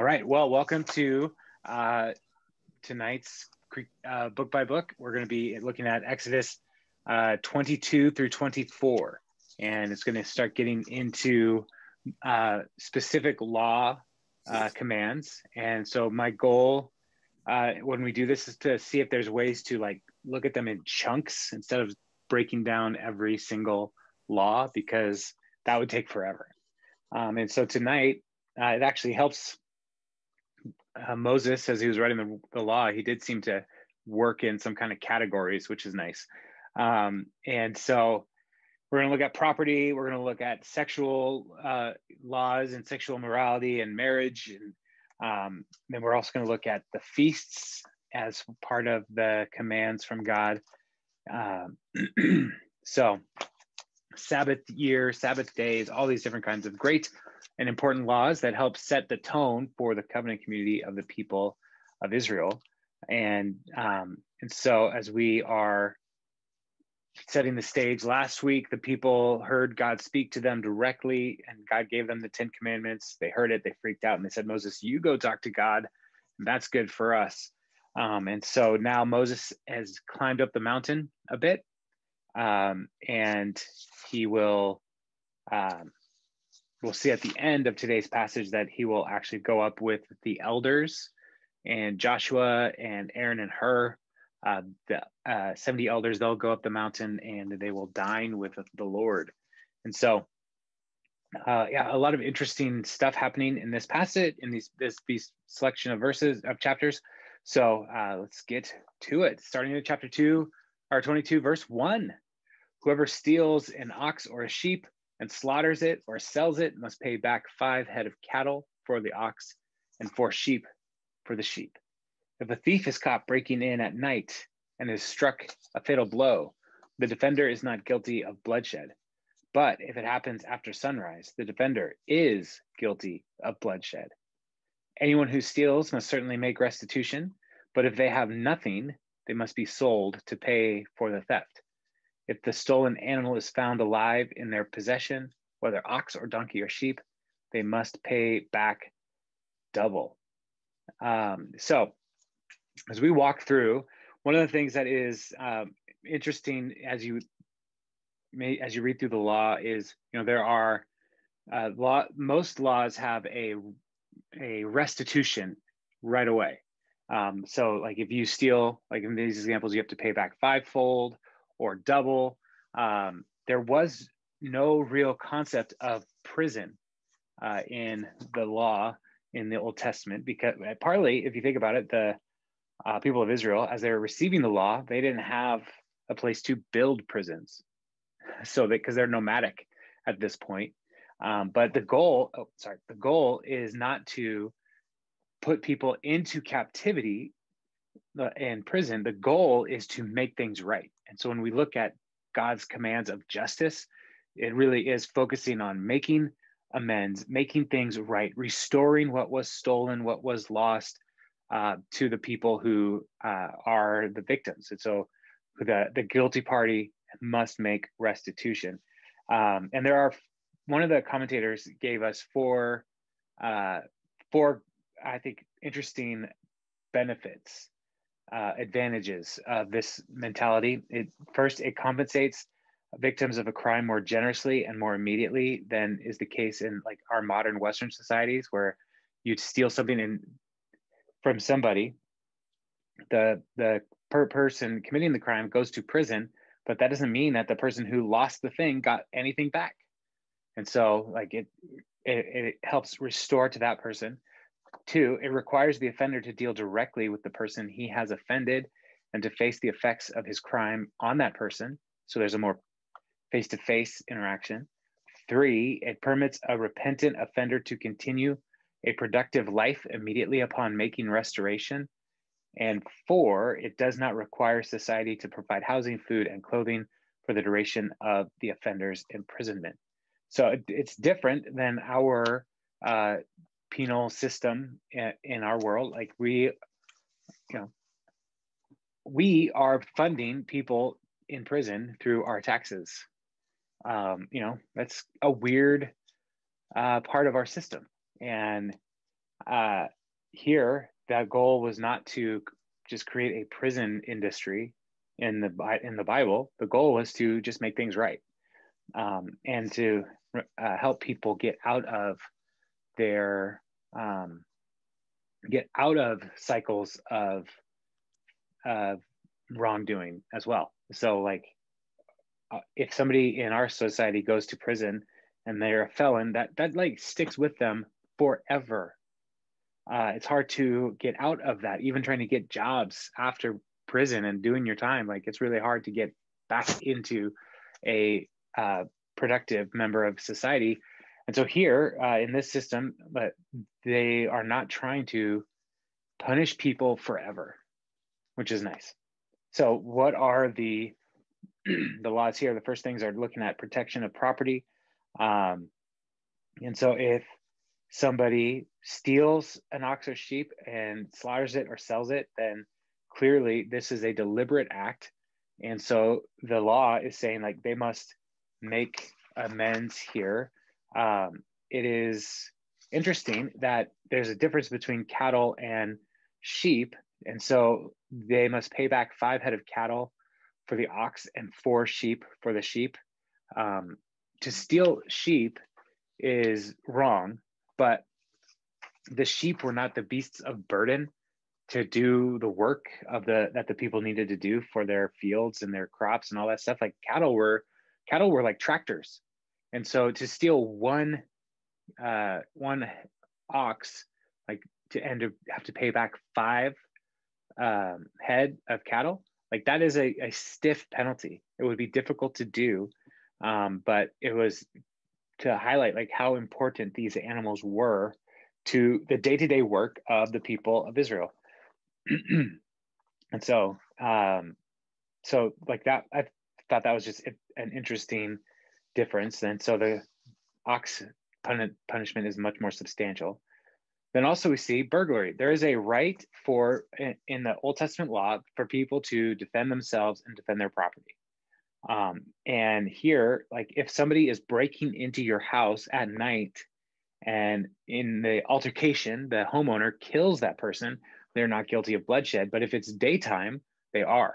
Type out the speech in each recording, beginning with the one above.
All right. Well, welcome to uh, tonight's uh, book by book. We're going to be looking at Exodus uh, 22 through 24, and it's going to start getting into uh, specific law uh, commands. And so, my goal uh, when we do this is to see if there's ways to like look at them in chunks instead of breaking down every single law because that would take forever. Um, and so tonight, it actually helps uh, Moses, as he was writing the, the, law, he did seem to work in some kind of categories, which is nice. Um, and so we're going to look at property, we're going to look at sexual uh, laws and sexual morality and marriage. And um, then we're also going to look at the feasts as part of the commands from God. Um, so, Sabbath year, Sabbath days, all these different kinds of great and important laws that help set the tone for the covenant community of the people of Israel. And um, and so as we are setting the stage last week, the people heard God speak to them directly, and God gave them the Ten Commandments. They heard it, they freaked out, and they said, Moses, you go talk to God. And that's good for us. Um, and so now Moses has climbed up the mountain a bit, um, and he will um, we'll see at the end of today's passage that he will actually go up with the elders and Joshua and Aaron and Hur. Uh, the uh, 70 elders, they'll go up the mountain and they will dine with the Lord. And so, uh, yeah, a lot of interesting stuff happening in this passage, in these this these selection of verses of chapters. So uh, let's get to it. Starting in chapter two, or 22, verse one. Whoever steals an ox or a sheep and slaughters it or sells it must pay back five head of cattle for the ox and four sheep for the sheep. If a thief is caught breaking in at night and is struck a fatal blow, the defender is not guilty of bloodshed. But if it happens after sunrise, the defender is guilty of bloodshed. Anyone who steals must certainly make restitution, but if they have nothing, they must be sold to pay for the theft. If the stolen animal is found alive in their possession, whether ox or donkey or sheep, they must pay back double. Um, so, as we walk through, one of the things that is um, interesting as you may, as you read through the law is, you know, there are uh, law. Most laws have a a restitution right away. Um, so, like if you steal, like in these examples, you have to pay back fivefold or double. Um, there was no real concept of prison uh, in the law in the Old Testament because uh, partly, if you think about it, the uh, people of Israel, as they were receiving the law, they didn't have a place to build prisons, so because they're nomadic at this point. Um, but the goal, oh, sorry, the goal is not to put people into captivity in prison. The goal is to make things right. And so when we look at God's commands of justice, it really is focusing on making amends, making things right, restoring what was stolen, what was lost uh, to the people who uh, are the victims. And so the, the guilty party must make restitution. Um, and there are, one of the commentators gave us four, uh, four, I think, interesting benefits uh, advantages of this mentality. It first, it compensates victims of a crime more generously and more immediately than is the case in like our modern Western societies, where you'd steal something in from somebody, the the per person committing the crime goes to prison, but that doesn't mean that the person who lost the thing got anything back. And so, like it, it, it helps restore to that person Two, it requires the offender to deal directly with the person he has offended and to face the effects of his crime on that person. So there's a more face to face interaction. Three, it permits a repentant offender to continue a productive life immediately upon making restoration. And four, it does not require society to provide housing, food, and clothing for the duration of the offender's imprisonment. So it, it's different than our uh, penal system in our world like we you know we are funding people in prison through our taxes um, you know that's a weird uh, part of our system and uh, here, that goal was not to just create a prison industry in the in the Bible. The goal was to just make things right um, and to uh, help people get out of their um, get out of cycles of uh, wrongdoing as well. So, like, uh, if somebody in our society goes to prison and they're a felon, that that like sticks with them forever. Uh, it's hard to get out of that. Even trying to get jobs after prison and doing your time, like it's really hard to get back into a uh, productive member of society. And so here uh, in this system, but they are not trying to punish people forever, which is nice. So what are the the laws here? The first things are looking at protection of property. Um, and so if somebody steals an ox or sheep and slaughters it or sells it, then clearly this is a deliberate act. And so the law is saying like they must make amends here. Um, it is interesting that there's a difference between cattle and sheep. And so they must pay back five head of cattle for the ox and four sheep for the sheep. Um, to steal sheep is wrong, but the sheep were not the beasts of burden to do the work of the that the people needed to do for their fields and their crops and all that stuff. Like cattle were cattle were like tractors, and so to steal one uh, one ox, like to end to have to pay back five um, head of cattle, like that is a, a stiff penalty. It would be difficult to do, um, but it was to highlight like how important these animals were to the day-to-day work of the people of Israel. and so, um, so like that, I thought that was just an interesting difference. And so the ox pun- punishment is much more substantial. Then also we see burglary. There is a right for in the Old Testament law for people to defend themselves and defend their property. Um, and here, like if somebody is breaking into your house at night and in the altercation, the homeowner kills that person, they're not guilty of bloodshed. But if it's daytime, they are.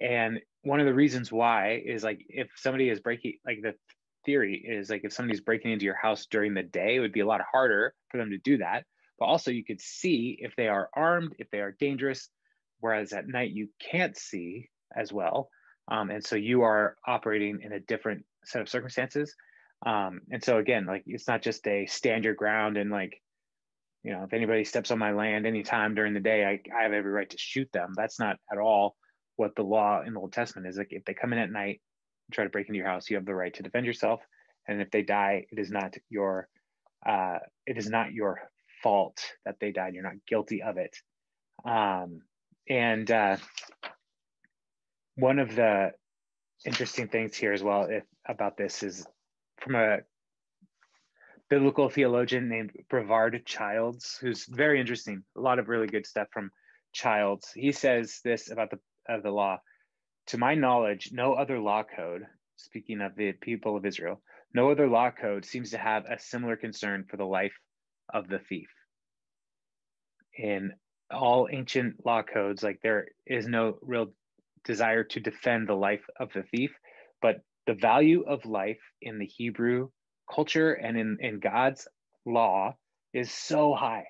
And one of the reasons why is like if somebody is breaking, like the theory is like if somebody's breaking into your house during the day, it would be a lot harder for them to do that. But also, you could see if they are armed, if they are dangerous, whereas at night you can't see as well. Um, and so you are operating in a different set of circumstances. Um, and so again, like it's not just a stand your ground and like, you know, if anybody steps on my land anytime during the day, I, I have every right to shoot them. That's not at all what the law in the Old Testament is. Like if they come in at night and try to break into your house, you have the right to defend yourself. And if they die, it is not your uh, it is not your fault that they died. You're not guilty of it. Um, and uh, one of the interesting things here as well if, about this is from a biblical theologian named Brevard Childs, who's very interesting. A lot of really good stuff from Childs. He says this about the of the law. To my knowledge, no other law code, speaking of the people of Israel, no other law code seems to have a similar concern for the life of the thief. In all ancient law codes, like there is no real desire to defend the life of the thief, but the value of life in the Hebrew culture and in, in God's law is so high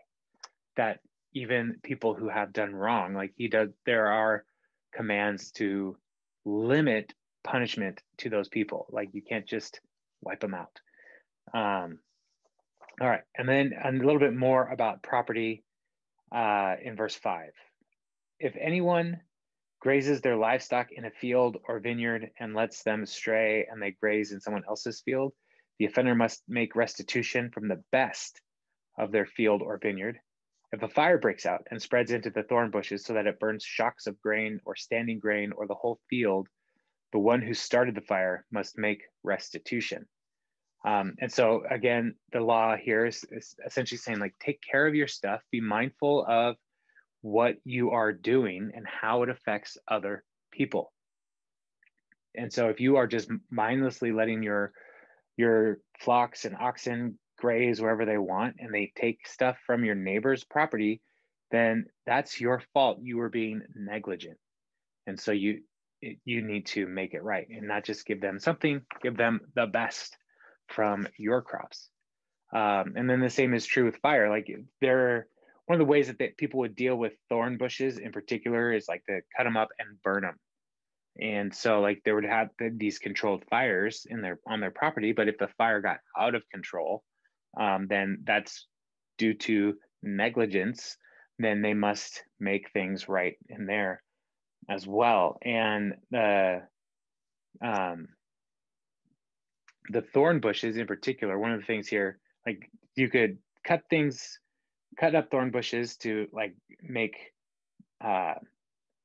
that even people who have done wrong, like he does, there are commands to limit punishment to those people. Like you can't just wipe them out. Um, all right, and then a little bit more about property uh, in verse five. If anyone grazes their livestock in a field or vineyard and lets them stray and they graze in someone else's field, the offender must make restitution from the best of their field or vineyard. If a fire breaks out and spreads into the thorn bushes so that it burns shocks of grain or standing grain or the whole field, the one who started the fire must make restitution. Um, and so, again, the law here is, is essentially saying, like, take care of your stuff, be mindful of what you are doing and how it affects other people. And so if you are just mindlessly letting your your flocks and oxen graze wherever they want and they take stuff from your neighbor's property, then that's your fault. You were being negligent. And so you you need to make it right and not just give them something, give them the best from your crops. Um, and then the same is true with fire. Like there, are one of the ways that they, people would deal with thorn bushes in particular is like to cut them up and burn them. And so like they would have these controlled fires in their on their property, but if the fire got out of control, um, then that's due to negligence. Then they must make things right in there as well. And the um, the thorn bushes in particular, one of the things here, like you could cut things, cut up thorn bushes to like make uh,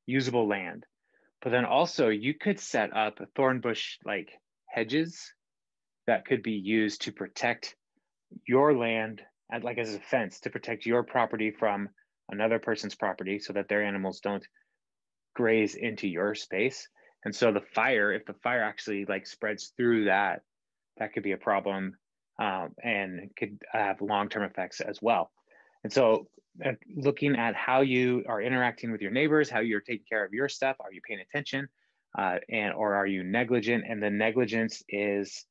usable land. But then also you could set up a thorn bush like hedges that could be used to protect your land and like as a fence to protect your property from another person's property so that their animals don't graze into your space. And so the fire, if the fire actually like spreads through that, that could be a problem um, and could have long-term effects as well. And so uh, looking at how you are interacting with your neighbors, how you're taking care of your stuff, are you paying attention uh, and or are you negligent? And the negligence is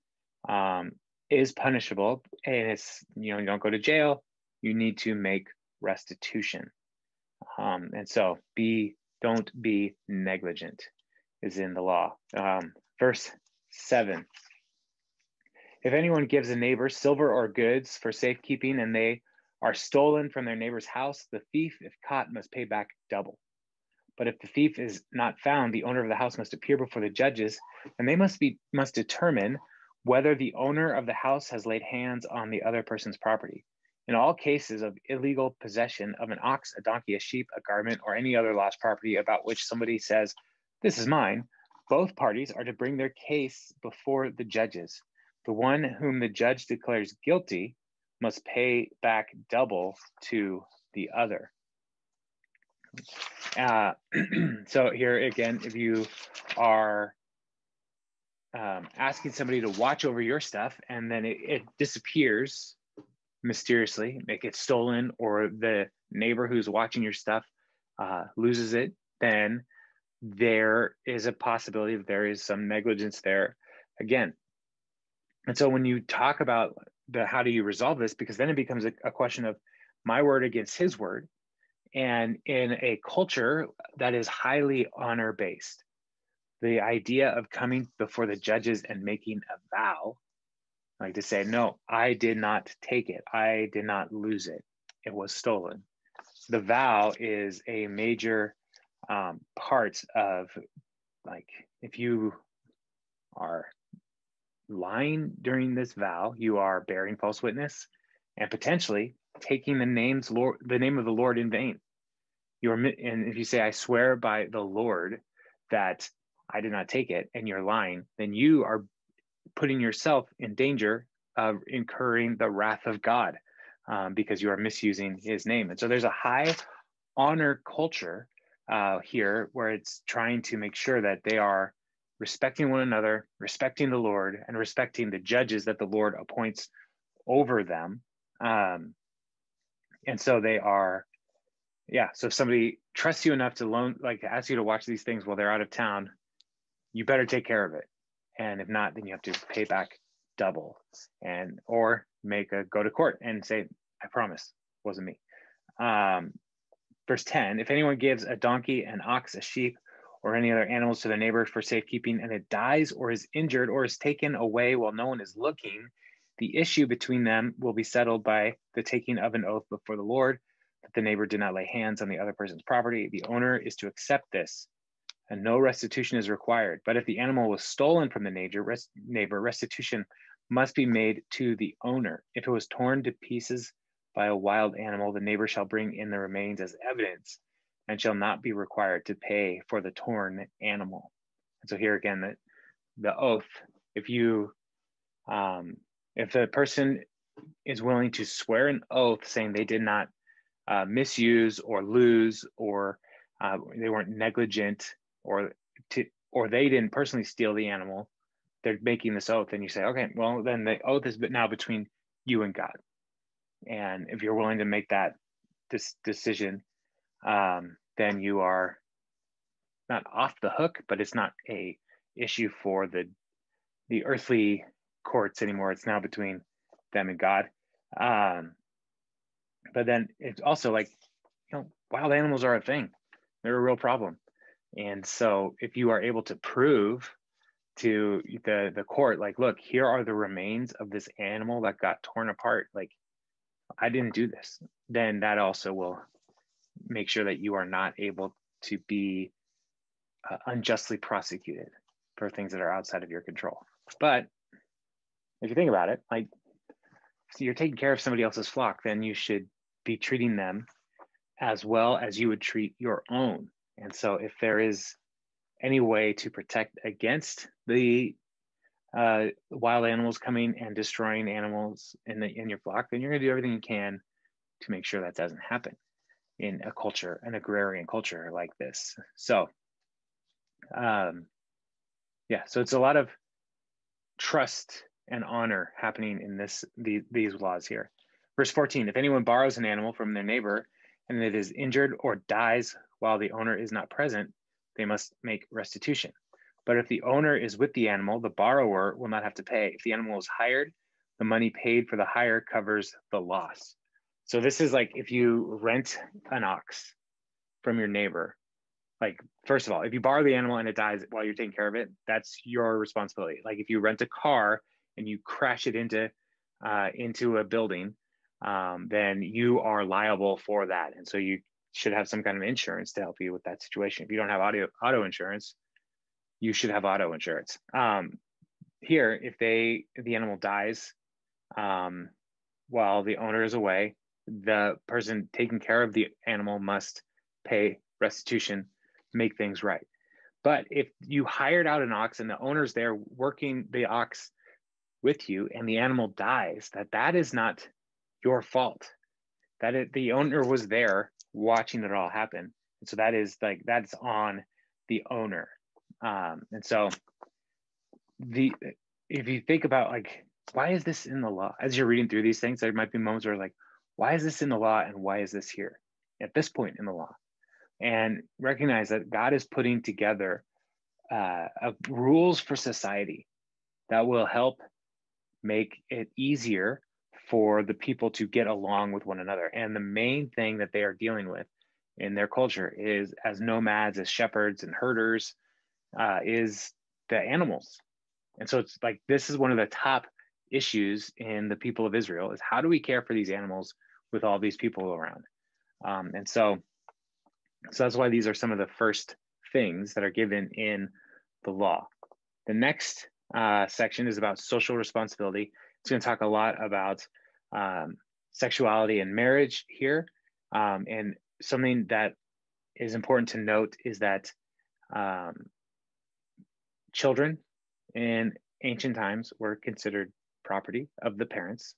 um, is punishable and it's, you know, you don't go to jail, you need to make restitution. Um, and so be don't be negligent is in the law. Um, verse 7 If anyone gives a neighbor silver or goods for safekeeping and they are stolen from their neighbor's house, the thief, if caught, must pay back double. But if the thief is not found, the owner of the house must appear before the judges, and they must be must determine whether the owner of the house has laid hands on the other person's property. In all cases of illegal possession of an ox, a donkey, a sheep, a garment, or any other lost property about which somebody says, This is mine, both parties are to bring their case before the judges. The one whom the judge declares guilty must pay back double to the other. Uh, so, here again, if you are um, asking somebody to watch over your stuff and then it, it disappears mysteriously, it gets stolen, or the neighbor who's watching your stuff uh, loses it, then there is a possibility that there is some negligence there again. And so when you talk about the how do you resolve this, because then it becomes a, a question of my word against his word. And in a culture that is highly honor based, the idea of coming before the judges and making a vow like to say, no, I did not take it. I did not lose it. It was stolen. The vow is a major um, part of like if you are lying during this vow, you are bearing false witness and potentially taking the name's Lord, the name of the Lord in vain. You're and if you say, I swear by the Lord that I did not take it, and you're lying, then you are putting yourself in danger of incurring the wrath of God um, because you are misusing his name. And so there's a high honor culture uh, here where it's trying to make sure that they are respecting one another, respecting the Lord, and respecting the judges that the Lord appoints over them. Um, and so they are, yeah. So if somebody trusts you enough to loan, like ask you to watch these things while they're out of town, you better take care of it. And if not then you have to pay back double and or make a go to court and say i promise wasn't me. Um, verse 10 if anyone gives a donkey an ox a sheep or any other animals to their neighbor for safekeeping and it dies or is injured or is taken away while no one is looking the issue between them will be settled by the taking of an oath before the lord that the neighbor did not lay hands on the other person's property. The owner is to accept this and no restitution is required. But if the animal was stolen from the neighbor, rest, neighbor, restitution must be made to the owner. If it was torn to pieces by a wild animal, the neighbor shall bring in the remains as evidence and shall not be required to pay for the torn animal. And so here again, the, the oath, if you, um, if the person is willing to swear an oath saying they did not uh, misuse or lose or uh, they weren't negligent or to or they didn't personally steal the animal they're making this oath and you say okay well then the oath is now between you and God. And if you're willing to make that this decision, um, then you are not off the hook, but it's not a issue for the the earthly courts anymore. It's now between them and God. Um, but then it's also like, you know, wild animals are a thing. They're a real problem. And so if you are able to prove to the the court, like, look, here are the remains of this animal that got torn apart. Like, I didn't do this. Then that also will make sure that you are not able to be uh, unjustly prosecuted for things that are outside of your control. But if you think about it, like so you're taking care of somebody else's flock, then you should be treating them as well as you would treat your own. And so if there is any way to protect against the uh, wild animals coming and destroying animals in the in your flock, then you're going to do everything you can to make sure that doesn't happen in a culture, an agrarian culture like this. So, um, yeah, so it's a lot of trust and honor happening in this the, these laws here. Verse 14, if anyone borrows an animal from their neighbor and it is injured or dies while the owner is not present, they must make restitution. But if the owner is with the animal, the borrower will not have to pay. If the animal is hired, the money paid for the hire covers the loss. So this is like if you rent an ox from your neighbor, like first of all, if you borrow the animal and it dies while you're taking care of it, that's your responsibility. Like if you rent a car and you crash it into uh, into a building, um, then you are liable for that, and so you should have some kind of insurance to help you with that situation. If you don't have auto auto insurance, you should have auto insurance. Um, here, if they the animal dies um, while the owner is away, the person taking care of the animal must pay restitution, make things right. But if you hired out an ox and the owner's there working the ox with you and the animal dies, that that is not your fault. That it, the owner was there watching it all happen. And so that is like that's on the owner. Um, and so the if you think about like why is this in the law? As you're reading through these things, there might be moments where like, why is this in the law and why is this here at this point in the law? And recognize that God is putting together uh, rules for society that will help make it easier for the people to get along with one another. And the main thing that they are dealing with in their culture is as nomads, as shepherds and herders, uh, is the animals. And so it's like this is one of the top issues in the people of Israel is how do we care for these animals with all these people around? Um, and so, so that's why these are some of the first things that are given in the law. The next uh, section is about social responsibility. It's going to talk a lot about um, sexuality and marriage here. Um, and something that is important to note is that um, children in ancient times were considered property of the parents.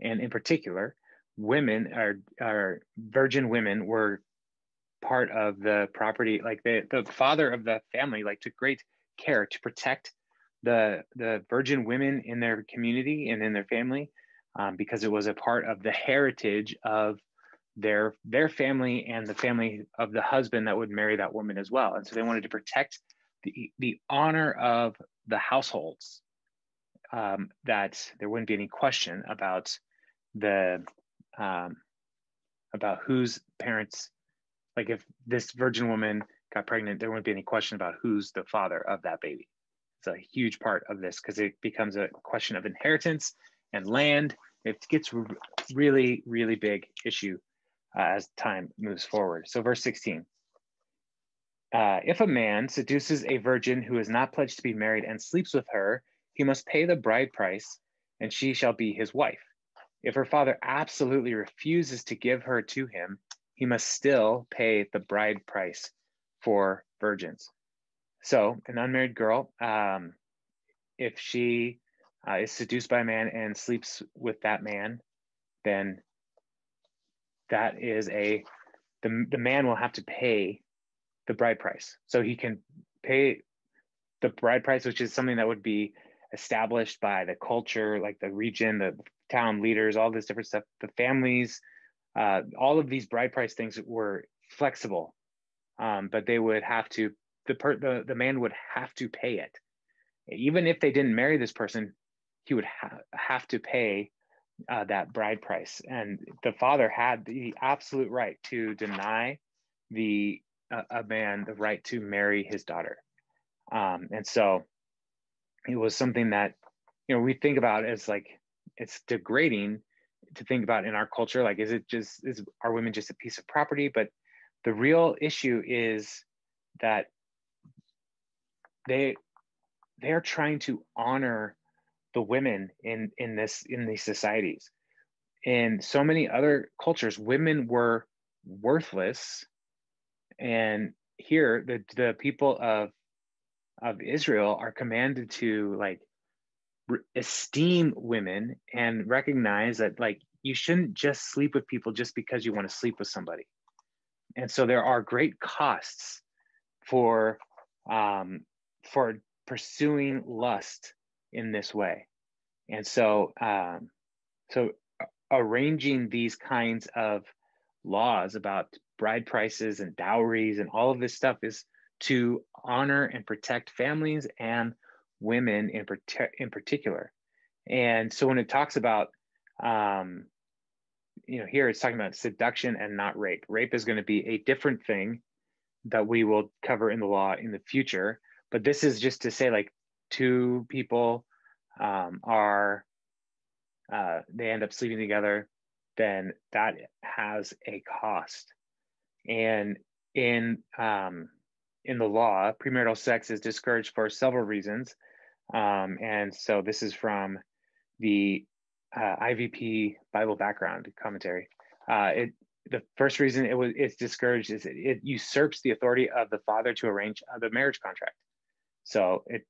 And in particular, women are, are virgin women were part of the property, like the, the father of the family, like took great care to protect the the virgin women in their community and in their family um, because it was a part of the heritage of their their family and the family of the husband that would marry that woman as well. And so they wanted to protect the the honor of the households um, that there wouldn't be any question about the um, about whose parents like if this virgin woman got pregnant there wouldn't be any question about who's the father of that baby. It's a huge part of this because it becomes a question of inheritance and land. It gets really, really big issue uh, as time moves forward. So, verse 16. Uh, if a man seduces a virgin who is not pledged to be married and sleeps with her, he must pay the bride price, and she shall be his wife. If her father absolutely refuses to give her to him, he must still pay the bride price for virgins. So, an unmarried girl, um, if she uh, is seduced by a man and sleeps with that man, then that is a the, the man will have to pay the bride price. So he can pay the bride price, which is something that would be established by the culture, like the region, the town leaders, all this different stuff, the families, uh, all of these bride price things were flexible, um, but they would have to the, per, the the man would have to pay it, even if they didn't marry this person, he would ha- have to pay uh, that bride price, and the father had the absolute right to deny the uh, a man the right to marry his daughter, um, and so it was something that you know we think about as like it's degrading to think about in our culture. Like is it just is are women just a piece of property? But the real issue is that they they are trying to honor the women in in this in these societies. In so many other cultures women were worthless. And here the the people of of israel are commanded to like esteem women and recognize that like you shouldn't just sleep with people just because you want to sleep with somebody. And so there are great costs for um, for pursuing lust in this way and so um, so arranging these kinds of laws about bride prices and dowries and all of this stuff is to honor and protect families and women in, in particular. And so when it talks about, um, you know, here it's talking about seduction and not rape. Rape is going to be a different thing that we will cover in the law in the future. But this is just to say, like, two people um, are, uh, they end up sleeping together, then that has a cost. And in um, in the law, premarital sex is discouraged for several reasons. Um, and so this is from the uh, IVP Bible background commentary. Uh, it, the first reason it was it's discouraged is it, it usurps the authority of the father to arrange the marriage contract. So it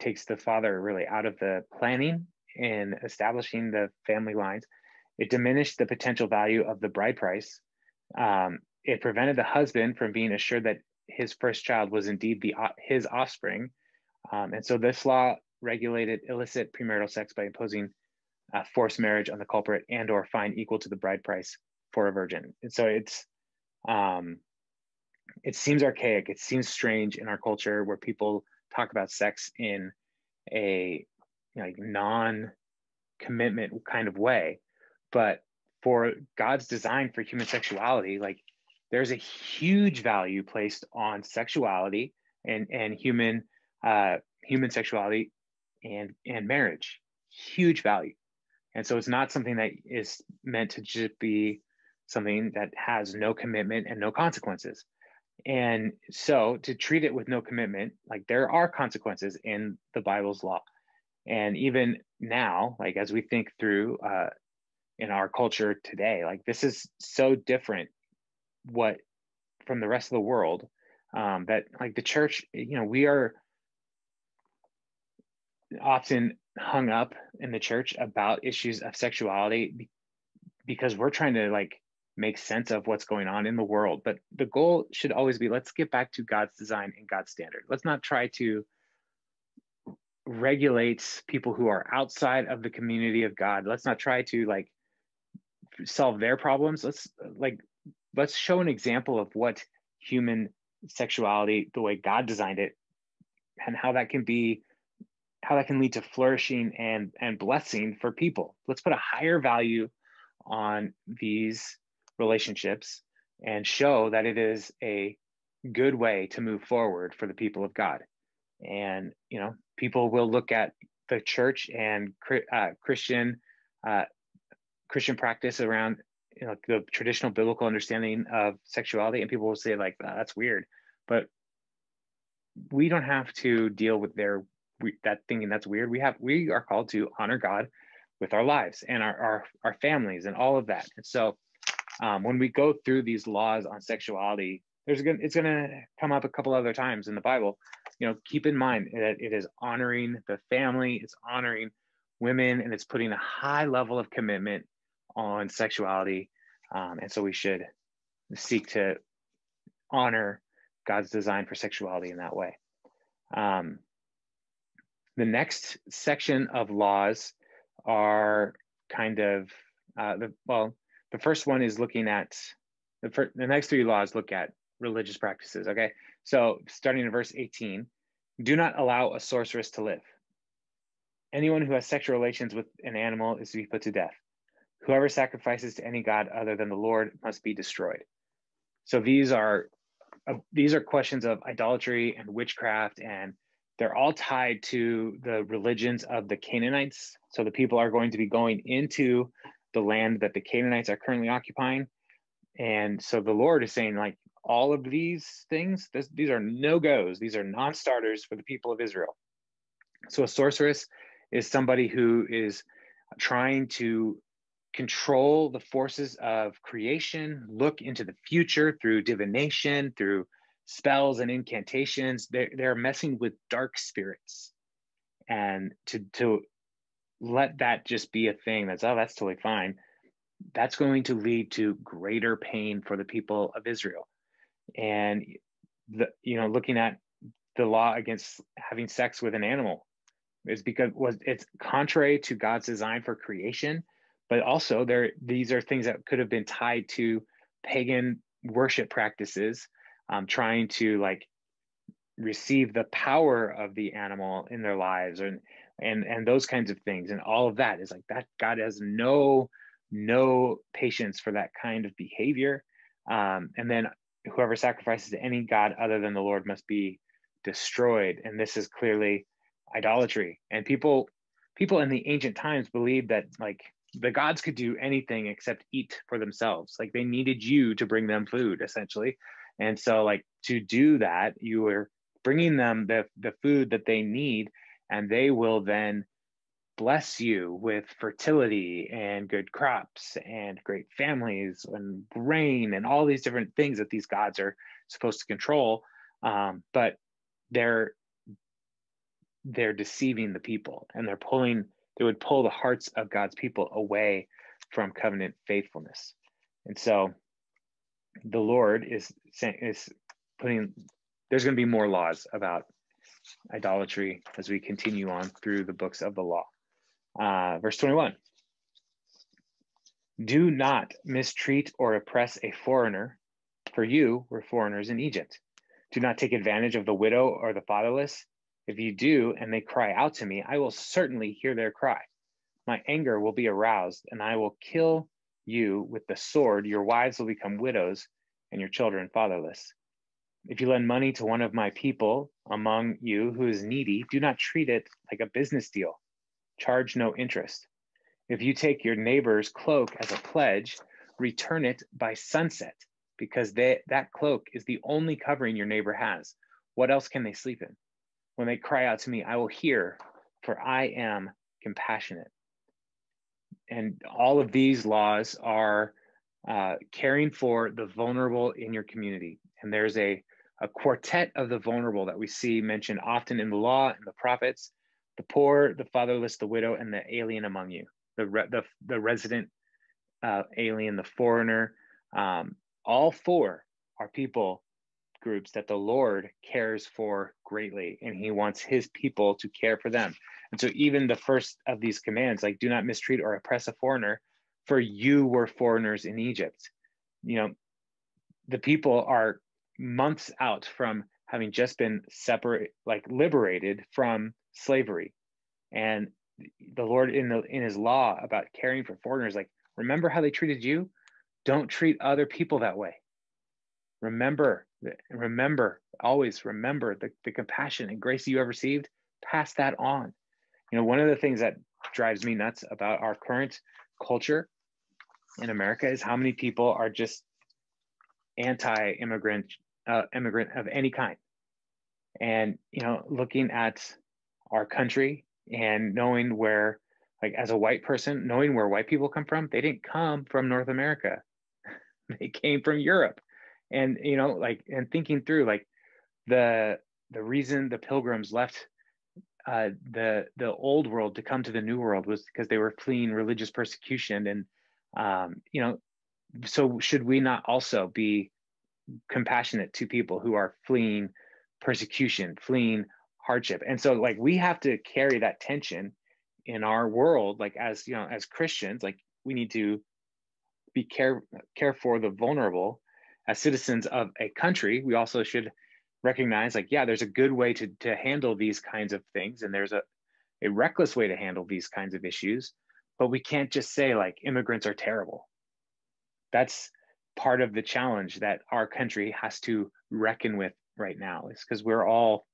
takes the father really out of the planning and establishing the family lines. It diminished the potential value of the bride price. Um, it prevented the husband from being assured that his first child was indeed the his offspring um, and so this law regulated illicit premarital sex by imposing uh, forced marriage on the culprit and or fine equal to the bride price for a virgin. And so it's, um, it seems archaic. It seems strange in our culture where people talk about sex in a like non-commitment kind of way. But for God's design for human sexuality, like there's a huge value placed on sexuality and and human uh, human sexuality and and marriage huge value and so it's not something that is meant to just be something that has no commitment and no consequences and so to treat it with no commitment like there are consequences in the bible's law. And even now like as we think through uh, in our culture today like this is so different what from the rest of the world um, that like the church you know we are often hung up in the church about issues of sexuality because we're trying to like make sense of what's going on in the world but the goal should always be let's get back to god's design and god's standard. Let's not try to regulate people who are outside of the community of god. Let's not try to like solve their problems. Let's like let's show an example of what human sexuality the way god designed it and how that can be how that can lead to flourishing and and blessing for people. Let's put a higher value on these relationships and show that it is a good way to move forward for the people of god and you know people will look at the church and uh, christian uh, christian practice around you know the traditional biblical understanding of sexuality and people will say like oh, that's weird but we don't have to deal with their that thinking that's weird. We have we are called to honor God with our lives and our our, our families and all of that. And so um, when we go through these laws on sexuality, there's going it's going to come up a couple other times in the Bible. You know, keep in mind that it is honoring the family, it's honoring women, and it's putting a high level of commitment on sexuality. Um, and so we should seek to honor God's design for sexuality in that way. Um, the next section of laws are kind of uh, the well the first one is looking at the, the next three laws look at religious practices okay? So starting in verse 18 do not allow a sorceress to live. Anyone who has sexual relations with an animal is to be put to death. Whoever sacrifices to any god other than the lord must be destroyed. So these are uh, these are questions of idolatry and witchcraft and they're all tied to the religions of the Canaanites. So the people are going to be going into the land that the Canaanites are currently occupying. And so the Lord is saying, like, all of these things, this, these are no goes, these are non starters for the people of Israel. So a sorceress is somebody who is trying to control the forces of creation, look into the future through divination, through spells and incantations they're, they're messing with dark spirits and to to let that just be a thing that's oh that's totally fine. That's going to lead to greater pain for the people of israel. And the you know looking at the law against having sex with an animal is because was it's contrary to god's design for creation but also there these are things that could have been tied to pagan worship practices um, trying to like receive the power of the animal in their lives and and and those kinds of things. And all of that is like that god has no no patience for that kind of behavior. Um, and then whoever sacrifices to any god other than the lord must be destroyed. And this is clearly idolatry. And people people in the ancient times believed that like the gods could do anything except eat for themselves. Like they needed you to bring them food essentially. And so, like to do that, you were bringing them the, the food that they need, and they will then bless you with fertility and good crops and great families and rain and all these different things that these gods are supposed to control. Um, but they're they're deceiving the people and they're pulling they would pull the hearts of God's people away from covenant faithfulness. And so the Lord is saying is putting there's going to be more laws about idolatry as we continue on through the books of the law. Uh, verse 21 Do not mistreat or oppress a foreigner, for you were foreigners in Egypt. Do not take advantage of the widow or the fatherless. If you do, and they cry out to me, I will certainly hear their cry. My anger will be aroused, and I will kill you with the sword, your wives will become widows and your children fatherless. If you lend money to one of my people among you who is needy, do not treat it like a business deal. Charge no interest. If you take your neighbor's cloak as a pledge, return it by sunset, because they, that cloak is the only covering your neighbor has. What else can they sleep in? When they cry out to me, I will hear, for I am compassionate and all of these laws are uh, caring for the vulnerable in your community. And there's a, a quartet of the vulnerable that we see mentioned often in the law and the prophets the poor, the fatherless, the widow, and the alien among you, the, re- the, the resident uh, alien, the foreigner. Um, all four are people groups that the Lord cares for greatly, and He wants His people to care for them. And so, even the first of these commands, like do not mistreat or oppress a foreigner, for you were foreigners in Egypt. You know, the people are months out from having just been separate, like liberated from slavery. And the Lord in the in his law about caring for foreigners, like remember how they treated you? Don't treat other people that way. Remember, remember, always remember the, the compassion and grace you have received. Pass that on you know one of the things that drives me nuts about our current culture in america is how many people are just anti-immigrant uh, immigrant of any kind. And you know looking at our country and knowing where like as a white person knowing where white people come from they didn't come from north america. They came from europe. And you know like and thinking through like the the reason the pilgrims left uh, the the old world to come to the new world was because they were fleeing religious persecution. And um, you know so should we not also be compassionate to people who are fleeing persecution fleeing hardship. And so like we have to carry that tension in our world, like as you know, as Christians, like we need to be care care for the vulnerable as citizens of a country. We also should recognize like, yeah, there's a good way to to handle these kinds of things, and there's a a reckless way to handle these kinds of issues. But we can't just say like immigrants are terrible. That's part of the challenge that our country has to reckon with right now is because we're all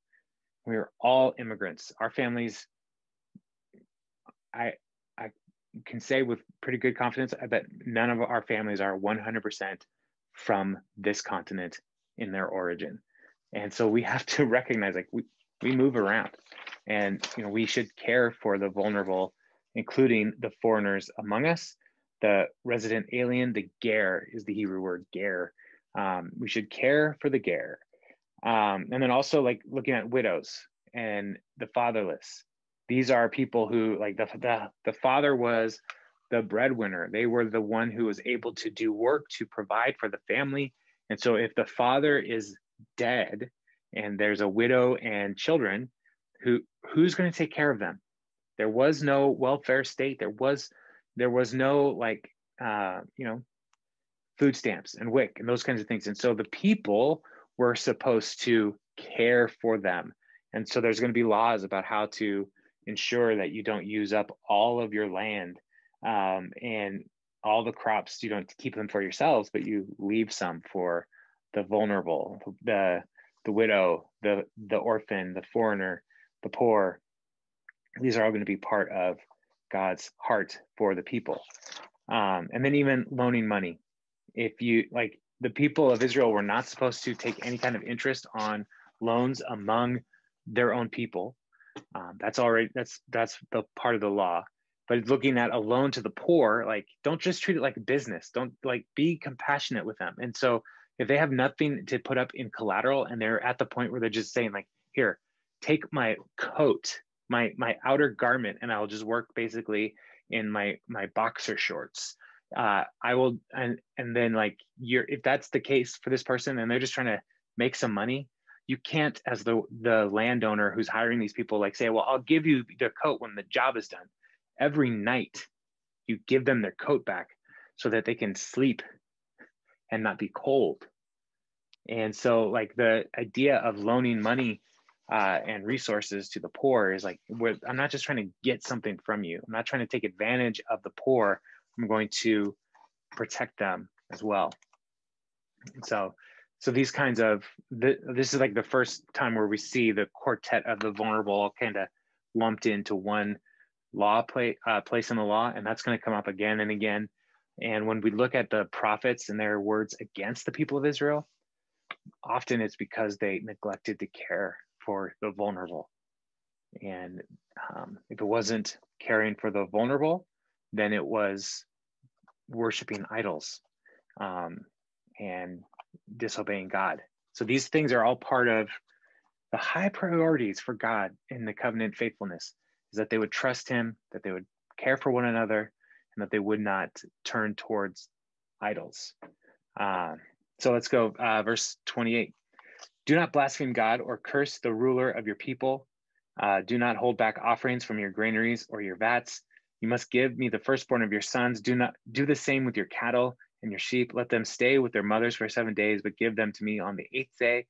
we're all immigrants. Our families i i can say with pretty good confidence that none of our families are 100% from this continent in their origin. And so we have to recognize like we, we move around and you know we should care for the vulnerable including the foreigners among us the resident alien the ger is the hebrew word ger. Um, we should care for the ger. Um, and then also like looking at widows and the fatherless. These are people who like the, the the father was the breadwinner. They were the one who was able to do work to provide for the family. And so if the father is dead and there's a widow and children who who's going to take care of them? There was no welfare state. There was there was no like uh you know food stamps and WIC and those kinds of things and so the people we're supposed to care for them. And so there's going to be laws about how to ensure that you don't use up all of your land um, and all the crops. You don't keep them for yourselves, but you leave some for the vulnerable, the the widow, the the orphan, the foreigner, the poor. These are all going to be part of God's heart for the people. Um, and then even loaning money. If you like, the people of Israel were not supposed to take any kind of interest on loans among their own people. Um, that's already that's that's the part of the law. But looking at a loan to the poor, like don't just treat it like business. Don't like be compassionate with them. And so if they have nothing to put up in collateral and they're at the point where they're just saying like, here, take my coat, my my outer garment, and I'll just work basically in my my boxer shorts uh, I will, and and then like you're if that's the case for this person, and they're just trying to make some money, you can't as the the landowner who's hiring these people like say, well, I'll give you the coat when the job is done. Every night, you give them their coat back so that they can sleep and not be cold. And so, like the idea of loaning money uh, and resources to the poor is like, I'm not just trying to get something from you. I'm not trying to take advantage of the poor. I'm going to protect them as well. So, so these kinds of the, this is like the first time where we see the quartet of the vulnerable kind of lumped into one law play, uh, place in the law, and that's going to come up again and again. And when we look at the prophets and their words against the people of Israel, often it's because they neglected to care for the vulnerable. And um, if it wasn't caring for the vulnerable, then it was worshiping idols um, and disobeying God. So these things are all part of the high priorities for God in the covenant faithfulness is that they would trust him, that they would care for one another, and that they would not turn towards idols. Uh, so let's go, uh, verse 28. Do not blaspheme God or curse the ruler of your people. Uh, do not hold back offerings from your granaries or your vats. You must give me the firstborn of your sons. Do not do the same with your cattle and your sheep. Let them stay with their mothers for seven days, but give them to me on the eighth day.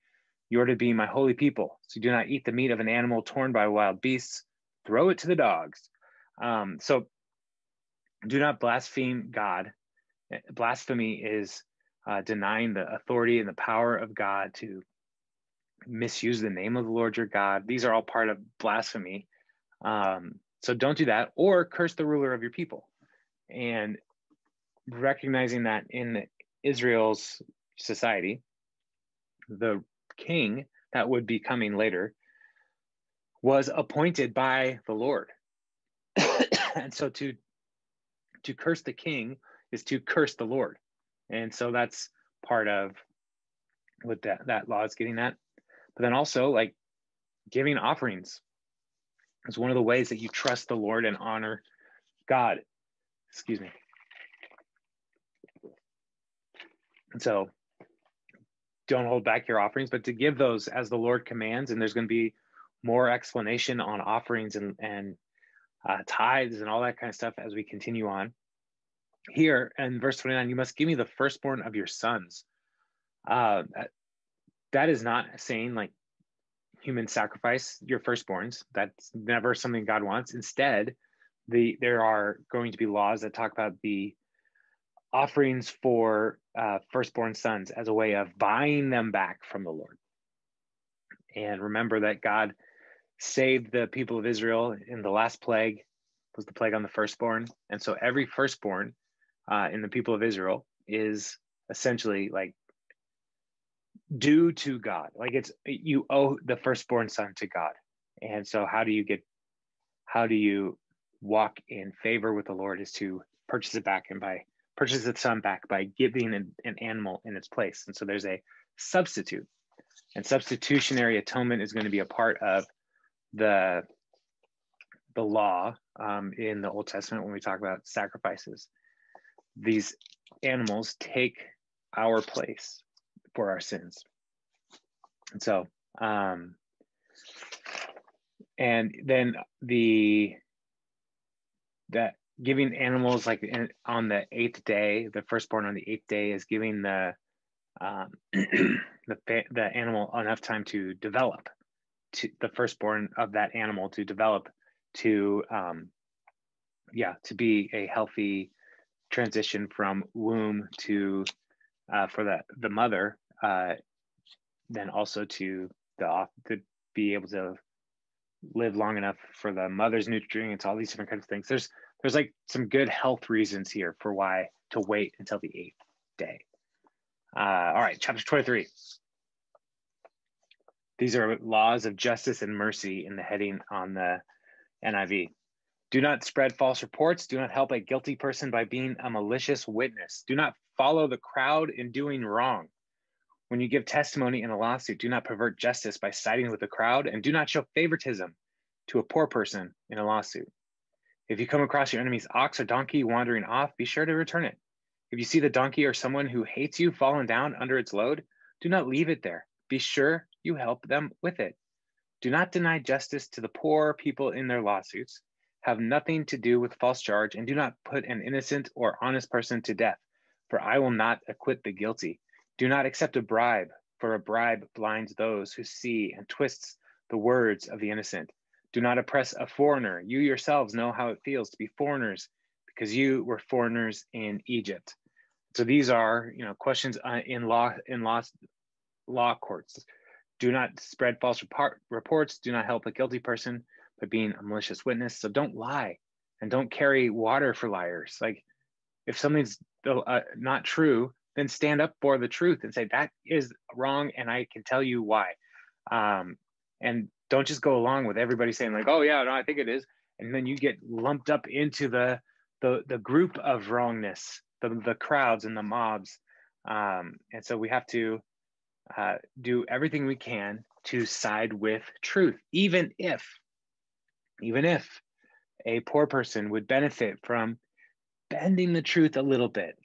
You are to be my holy people. So do not eat the meat of an animal torn by wild beasts. Throw it to the dogs. Um, so do not blaspheme God. Blasphemy is uh, denying the authority and the power of God to misuse the name of the Lord your God. These are all part of blasphemy. Um, so don't do that or curse the ruler of your people. And recognizing that in Israel's society, the king that would be coming later was appointed by the Lord. and so to to curse the king is to curse the Lord. And so that's part of what that, that law is getting at. But then also like giving offerings is one of the ways that you trust the Lord and honor God. Excuse me. And so don't hold back your offerings, but to give those as the Lord commands. And there's going to be more explanation on offerings and, and uh, tithes and all that kind of stuff as we continue on. Here in verse 29, you must give me the firstborn of your sons. Uh, that, is not saying like human sacrifice your firstborns. That's never something God wants. Instead, the there are going to be laws that talk about the offerings for uh, firstborn sons as a way of buying them back from the Lord. And remember that God saved the people of Israel in the last plague was the plague on the firstborn, and so every firstborn uh, in the people of Israel is essentially like due to God. Like it's you owe the firstborn son to God. And so how do you get how do you walk in favor with the Lord is to purchase it back and by purchase the son back by giving an, an animal in its place. And so there's a substitute. And substitutionary atonement is going to be a part of the the law um, in the Old Testament when we talk about sacrifices. These animals take our place for our sins. And so, um, and then the that giving animals like in, on the eighth day, the firstborn on the eighth day is giving the um, the the animal enough time to develop, to the firstborn of that animal to develop to um, yeah to be a healthy transition from womb to uh, for the the mother uh, then also to the to be able to live long enough for the mother's nutrients, all these different kinds of things. There's there's like some good health reasons here for why to wait until the eighth day. Uh, all right, chapter 23. These are laws of justice and mercy in the heading on the NIV. Do not spread false reports. Do not help a guilty person by being a malicious witness. Do not follow the crowd in doing wrong. When you give testimony in a lawsuit, do not pervert justice by siding with the crowd, and do not show favoritism to a poor person in a lawsuit. If you come across your enemy's ox or donkey wandering off, be sure to return it. If you see the donkey or someone who hates you fallen down under its load, do not leave it there. Be sure you help them with it. Do not deny justice to the poor people in their lawsuits. Have nothing to do with false charge, and do not put an innocent or honest person to death, for I will not acquit the guilty. Do not accept a bribe, for a bribe blinds those who see and twists the words of the innocent. Do not oppress a foreigner. You yourselves know how it feels to be foreigners because you were foreigners in Egypt. So these are, you know, questions uh, in law in law law courts. Do not spread false report, reports. Do not help a guilty person by being a malicious witness. So don't lie and don't carry water for liars. Like if something's uh, not true, then stand up for the truth and say that is wrong and i can tell you why. Um, and don't just go along with everybody saying like oh yeah no i think it is. And then you get lumped up into the the, the group of wrongness the, the crowds and the mobs. Um, and so we have to uh, do everything we can to side with truth even if even if a poor person would benefit from bending the truth a little bit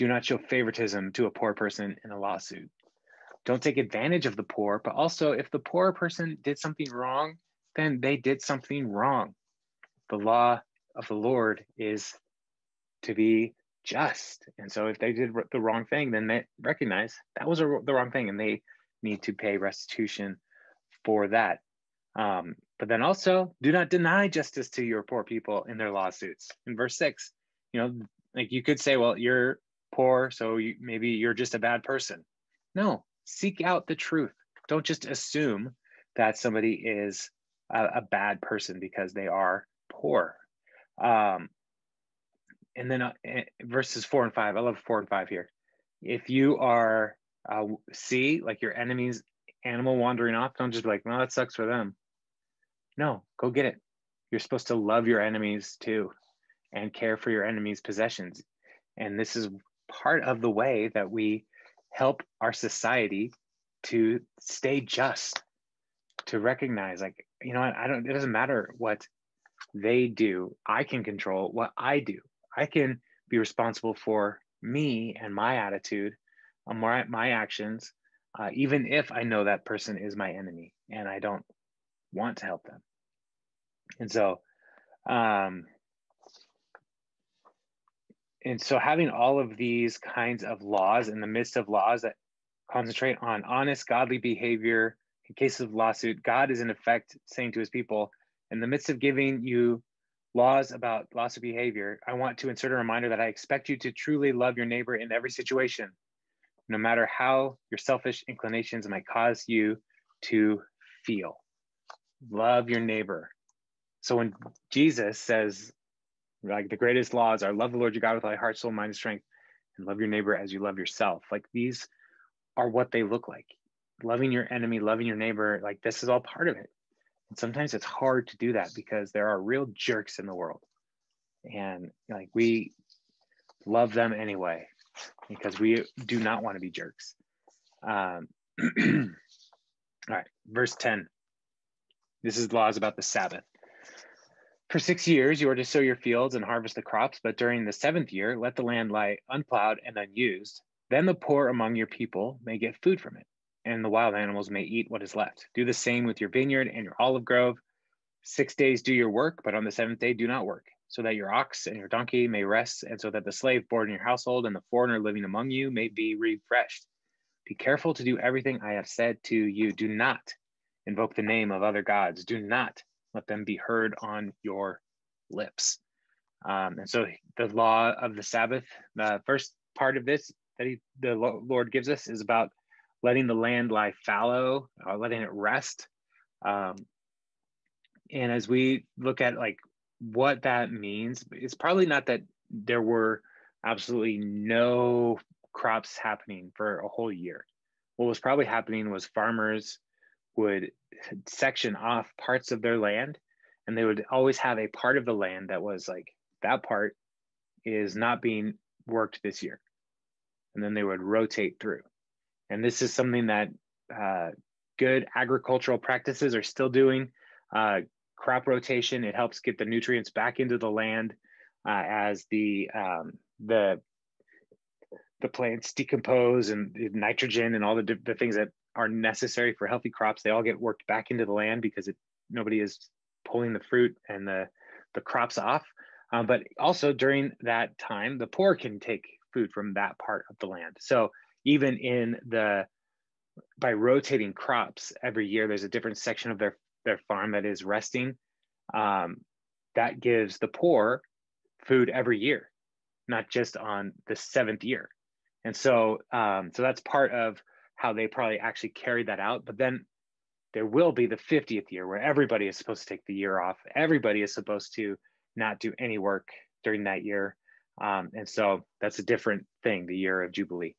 do not show favoritism to a poor person in a lawsuit. Don't take advantage of the poor, but also if the poor person did something wrong, then they did something wrong. The law of the Lord is to be just. And so if they did the wrong thing, then they recognize that was a, the wrong thing and they need to pay restitution for that. Um, but then also, do not deny justice to your poor people in their lawsuits. In verse six, you know, like you could say, well, you're poor, so you, maybe you're just a bad person. No, seek out the truth. Don't just assume that somebody is a, a bad person because they are poor. Um, and then uh, eh, verses four and five, I love four and five here. If you are uh, see like your enemy's animal wandering off, don't just be like, no, that sucks for them. No, go get it. You're supposed to love your enemies too and care for your enemies' possessions. And this is part of the way that we help our society to stay just to recognize like you know what, i don't it doesn't matter what they do i can control what i do i can be responsible for me and my attitude my, my actions uh, even if I know that person is my enemy and I don't want to help them. And so, um, and so having all of these kinds of laws in the midst of laws that concentrate on honest, godly behavior in cases of lawsuit, God is in effect saying to his people, in the midst of giving you laws about lawsuit behavior, I want to insert a reminder that I expect you to truly love your neighbor in every situation, no matter how your selfish inclinations might cause you to feel. Love your neighbor. So when Jesus says, like the greatest laws are love the Lord your God with all your heart, soul, mind, and strength, and love your neighbor as you love yourself. Like these are what they look like. Loving your enemy, loving your neighbor, like this is all part of it. And sometimes it's hard to do that because there are real jerks in the world. And like we love them anyway because we do not want to be jerks. Um, all right, verse 10. This is laws about the Sabbath. For six years, you are to sow your fields and harvest the crops, but during the seventh year, let the land lie unplowed and unused. Then the poor among your people may get food from it, and the wild animals may eat what is left. Do the same with your vineyard and your olive grove. Six days do your work, but on the seventh day do not work, so that your ox and your donkey may rest, and so that the slave born in your household and the foreigner living among you may be refreshed. Be careful to do everything I have said to you. Do not invoke the name of other gods. Do not let them be heard on your lips. Um, and so the law of the Sabbath, the first part of this that he, the Lord gives us is about letting the land lie fallow, uh, letting it rest. Um, and as we look at like what that means, it's probably not that there were absolutely no crops happening for a whole year. What was probably happening was farmers would section off parts of their land and they would always have a part of the land that was like that part is not being worked this year. And then they would rotate through. And this is something that uh, good agricultural practices are still doing. Uh, crop rotation it helps get the nutrients back into the land uh, as the um, the the plants decompose and nitrogen and all the, the things that are necessary for healthy crops they all get worked back into the land because it, nobody is pulling the fruit and the the crops off. Um, but also during that time the poor can take food from that part of the land. So even in the by rotating crops every year there's a different section of their their farm that is resting. Um, that gives the poor food every year not just on the seventh year. And so um, so that's part of how they probably actually carried that out. But then there will be the 50th year where everybody is supposed to take the year off. Everybody is supposed to not do any work during that year. Um, and so that's a different thing, the year of Jubilee.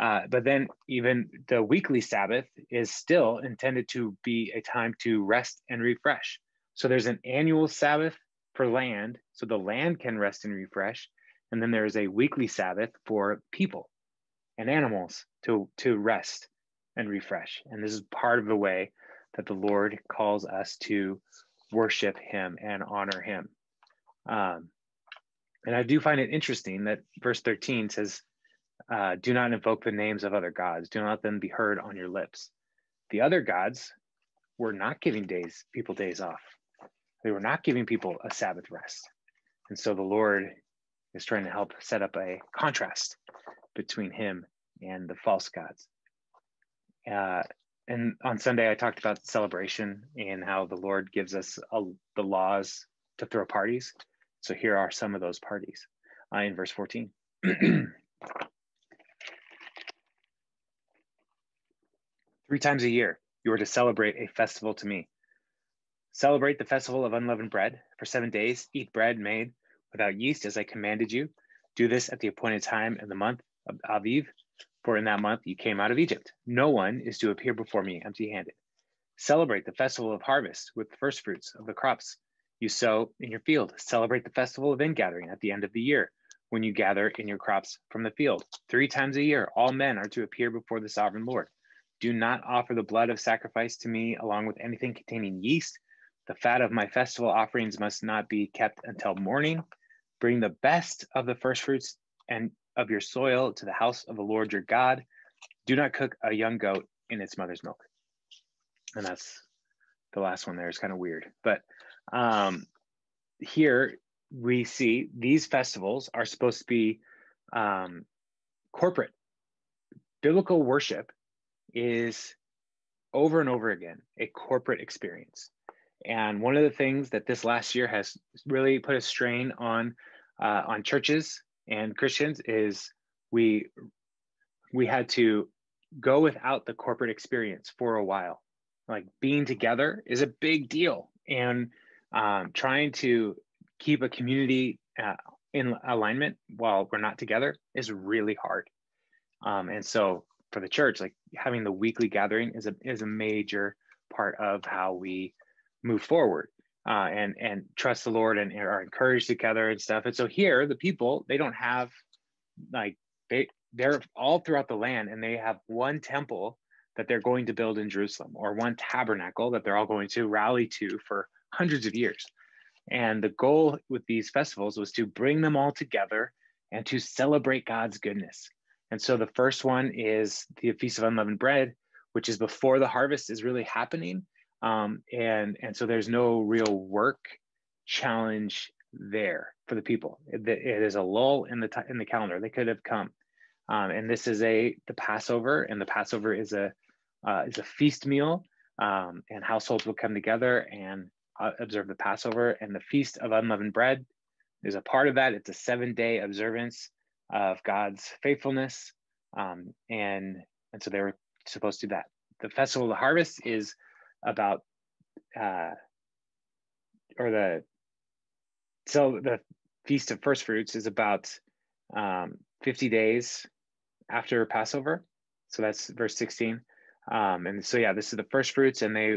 Uh, but then even the weekly Sabbath is still intended to be a time to rest and refresh. So there's an annual Sabbath for land, so the land can rest and refresh. And then there is a weekly Sabbath for people and animals to, to rest and refresh. And this is part of the way that the Lord calls us to worship Him and honor Him. Um, and I do find it interesting that verse 13 says, uh, Do not invoke the names of other gods, do not let them be heard on your lips. The other gods were not giving days, people days off. They were not giving people a Sabbath rest. And so the Lord is trying to help set up a contrast between him and the false gods. Uh, and on Sunday, I talked about celebration and how the Lord gives us a, the laws to throw parties. So here are some of those parties uh, in verse 14. Three times a year, you are to celebrate a festival to me. Celebrate the festival of unleavened bread. For seven days, eat bread made without yeast as I commanded you. Do this at the appointed time in the month Aviv, for in that month you came out of Egypt. No one is to appear before me empty handed. Celebrate the festival of harvest with the first fruits of the crops you sow in your field. Celebrate the festival of ingathering at the end of the year when you gather in your crops from the field. Three times a year, all men are to appear before the sovereign Lord. Do not offer the blood of sacrifice to me along with anything containing yeast. The fat of my festival offerings must not be kept until morning. Bring the best of the first fruits and of your soil to the house of the Lord your God. do not cook a young goat in its mother's milk. And that's the last one there is kind of weird. But um, here we see these festivals are supposed to be um, corporate. Biblical worship is over and over again a corporate experience. And one of the things that this last year has really put a strain on uh, on churches and Christians is we we had to go without the corporate experience for a while. Like being together is a big deal, and um, trying to keep a community uh, in alignment while we're not together is really hard. Um, and so for the church, like having the weekly gathering is a is a major part of how we move forward uh, and and trust the Lord and are encouraged together and stuff. And so here, the people they don't have like they they're all throughout the land, and they have one temple that they're going to build in Jerusalem, or one tabernacle that they're all going to rally to for hundreds of years. And the goal with these festivals was to bring them all together and to celebrate God's goodness. And so the first one is the Feast of Unleavened Bread, which is before the harvest is really happening. Um, and, and so there's no real work challenge there for the people. It, it is a lull in the, t- in the calendar. They could have come. Um, and this is a the Passover, and the Passover is a uh, is a feast meal, um, and households will come together and uh, observe the Passover. And the Feast of Unleavened Bread is a part of that. It's a seven day observance of God's faithfulness. Um, and, and so they were supposed to do that. The Festival of the Harvest is about, uh, or the, so the Feast of First Fruits is about um, 50 days after Passover. So that's verse 16. Um, and so, yeah, this is the first fruits, and they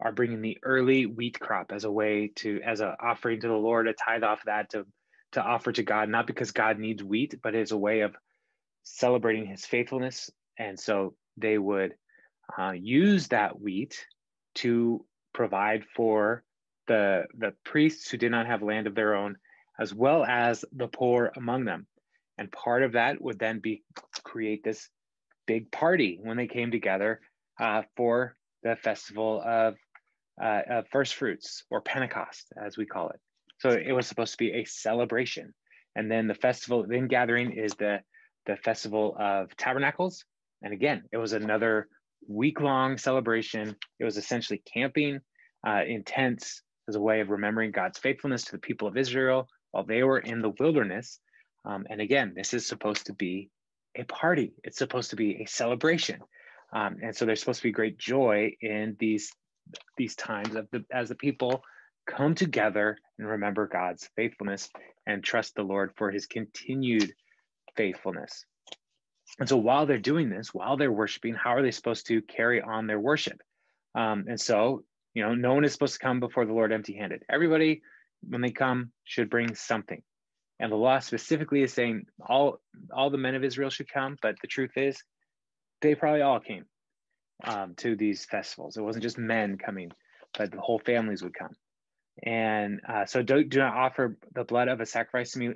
are bringing the early wheat crop as a way to, as an offering to the Lord, a tithe off that to to offer to God, not because God needs wheat, but as a way of celebrating his faithfulness. And so they would uh, use that wheat to provide for the, the priests who did not have land of their own, as well as the poor among them. And part of that would then be create this big party when they came together uh, for the festival of, uh, of first fruits or Pentecost, as we call it. So it was supposed to be a celebration. And then the festival, then gathering is the, the festival of tabernacles. And again, it was another week long celebration. It was essentially camping uh, in tents as a way of remembering God's faithfulness to the people of Israel while they were in the wilderness. Um, and again, this is supposed to be a party, it's supposed to be a celebration. Um, and so there's supposed to be great joy in these these times of the, as the people come together and remember God's faithfulness and trust the Lord for his continued faithfulness. And so while they're doing this, while they're worshiping, how are they supposed to carry on their worship? Um, and so, you know, no one is supposed to come before the Lord empty handed. Everybody, when they come, should bring something. And the law specifically is saying all all the men of Israel should come, but the truth is, they probably all came um, to these festivals. It wasn't just men coming, but the whole families would come. And uh, so do, do not offer the blood of a sacrifice to me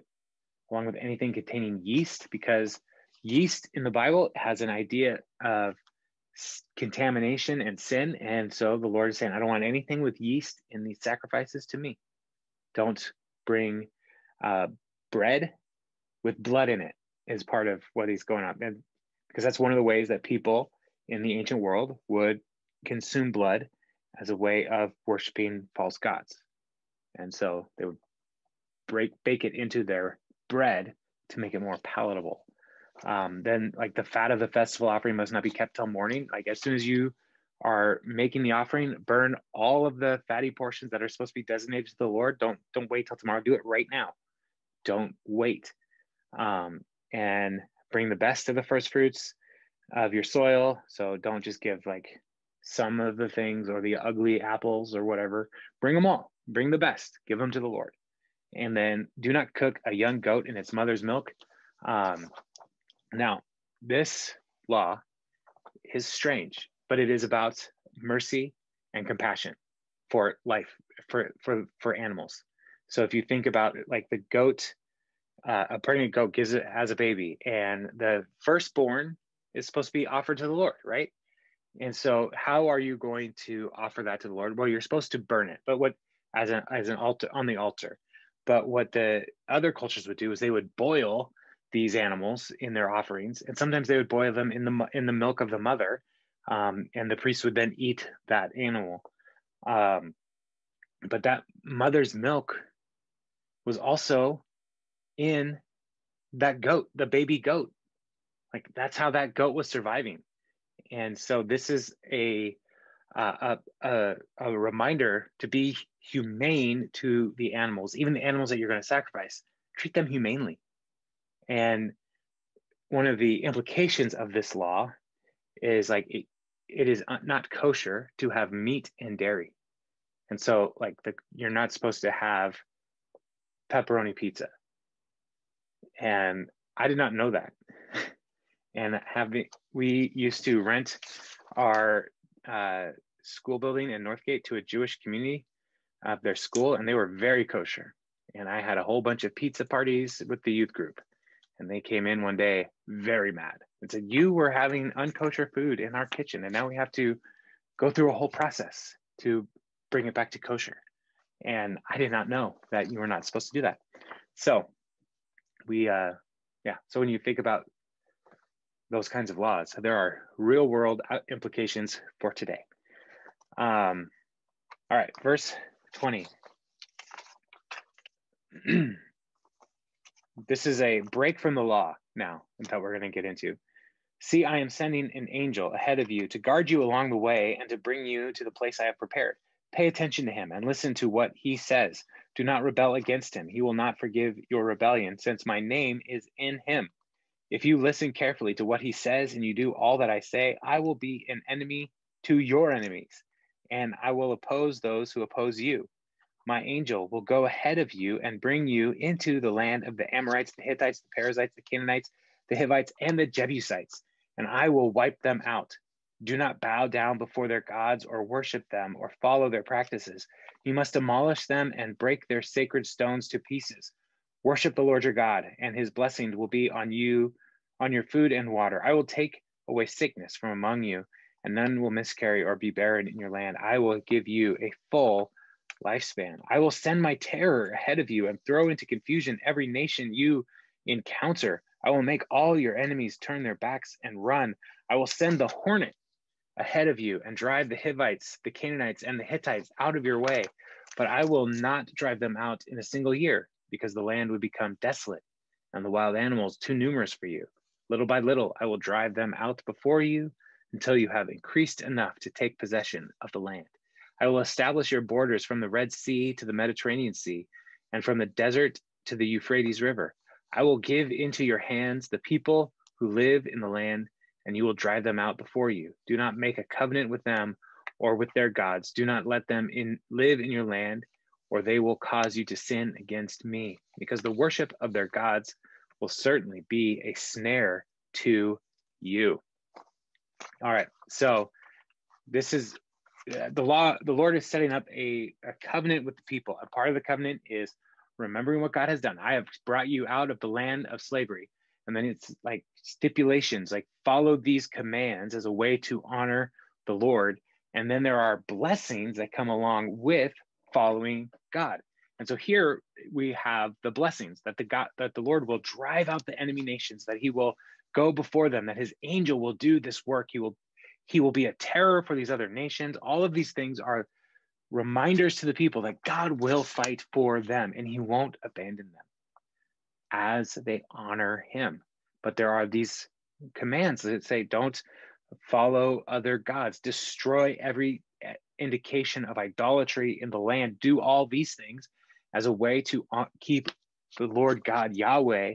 along with anything containing yeast, because yeast in the Bible has an idea of contamination and sin. And so the Lord is saying, I don't want anything with yeast in these sacrifices to me. Don't bring uh, bread with blood in it is part of what he's going on. And because that's one of the ways that people in the ancient world would consume blood as a way of worshiping false gods. And so they would break bake it into their bread to make it more palatable. Um, then like the fat of the festival offering must not be kept till morning. Like as soon as you are making the offering, burn all of the fatty portions that are supposed to be designated to the Lord. Don't don't wait till tomorrow. Do it right now. Don't wait. Um, and bring the best of the first fruits of your soil. So don't just give like some of the things or the ugly apples or whatever. Bring them all bring the best, give them to the Lord. And then do not cook a young goat in its mother's milk. Um, now, this law is strange, but it is about mercy and compassion for life, for, for, for animals. So if you think about it, like the goat, uh, a pregnant goat gives it as a baby, and the firstborn is supposed to be offered to the Lord, right? And so, how are you going to offer that to the Lord? Well, you're supposed to burn it, but what as an as an altar on the altar. But what the other cultures would do is they would boil these animals in their offerings, and sometimes they would boil them in the in the milk of the mother, um, and the priest would then eat that animal. Um, but that mother's milk was also in that goat, the baby goat. Like that's how that goat was surviving. And so this is a uh, a, a, a reminder to be humane to the animals, even the animals that you're going to sacrifice. Treat them humanely. And one of the implications of this law is like it, it is not kosher to have meat and dairy. And so like the you're not supposed to have pepperoni pizza. And I did not know that. and having we used to rent our uh, school building in Northgate to a Jewish community of their school, and they were very kosher. And I had a whole bunch of pizza parties with the youth group, and they came in one day very mad and said, "You were having unkosher food in our kitchen, and now we have to go through a whole process to bring it back to kosher." And I did not know that you were not supposed to do that. So we, uh, yeah. So when you think about those kinds of laws. There are real world implications for today. Um, all right, verse 20. this is a break from the law now that we're going to get into. See, I am sending an angel ahead of you to guard you along the way and to bring you to the place I have prepared. Pay attention to him and listen to what he says. Do not rebel against him. He will not forgive your rebellion, since my name is in him. If you listen carefully to what he says and you do all that I say, I will be an enemy to your enemies, and I will oppose those who oppose you. My angel will go ahead of you and bring you into the land of the Amorites, the Hittites, the Perizzites, the Canaanites, the Hivites, and the Jebusites, and I will wipe them out. Do not bow down before their gods or worship them or follow their practices. You must demolish them and break their sacred stones to pieces. Worship the Lord your God, and his blessings will be on you, on your food and water. I will take away sickness from among you, and none will miscarry or be barren in your land. I will give you a full lifespan. I will send my terror ahead of you and throw into confusion every nation you encounter. I will make all your enemies turn their backs and run. I will send the hornet ahead of you and drive the Hivites, the Canaanites, and the Hittites out of your way. But I will not drive them out in a single year because the land would become desolate and the wild animals too numerous for you. Little by little, I will drive them out before you until you have increased enough to take possession of the land. I will establish your borders from the Red Sea to the Mediterranean Sea, and from the desert to the Euphrates River. I will give into your hands the people who live in the land, and you will drive them out before you. Do not make a covenant with them or with their gods. Do not let them in, live in your land or they will cause you to sin against me, because the worship of their gods will certainly be a snare to you. All right, so this is the law. The Lord is setting up a, a covenant with the people. A part of the covenant is remembering what God has done. I have brought you out of the land of slavery. And then it's like stipulations, like follow these commands as a way to honor the Lord. And then there are blessings that come along with following God. And so here we have the blessings that the God that the Lord will drive out the enemy nations, that he will go before them, that his angel will do this work. He will he will be a terror for these other nations. All of these things are reminders to the people that God will fight for them and he won't abandon them as they honor him. But there are these commands that say don't follow other gods, destroy every indication of idolatry in the land, do all these things as a way to keep the Lord God Yahweh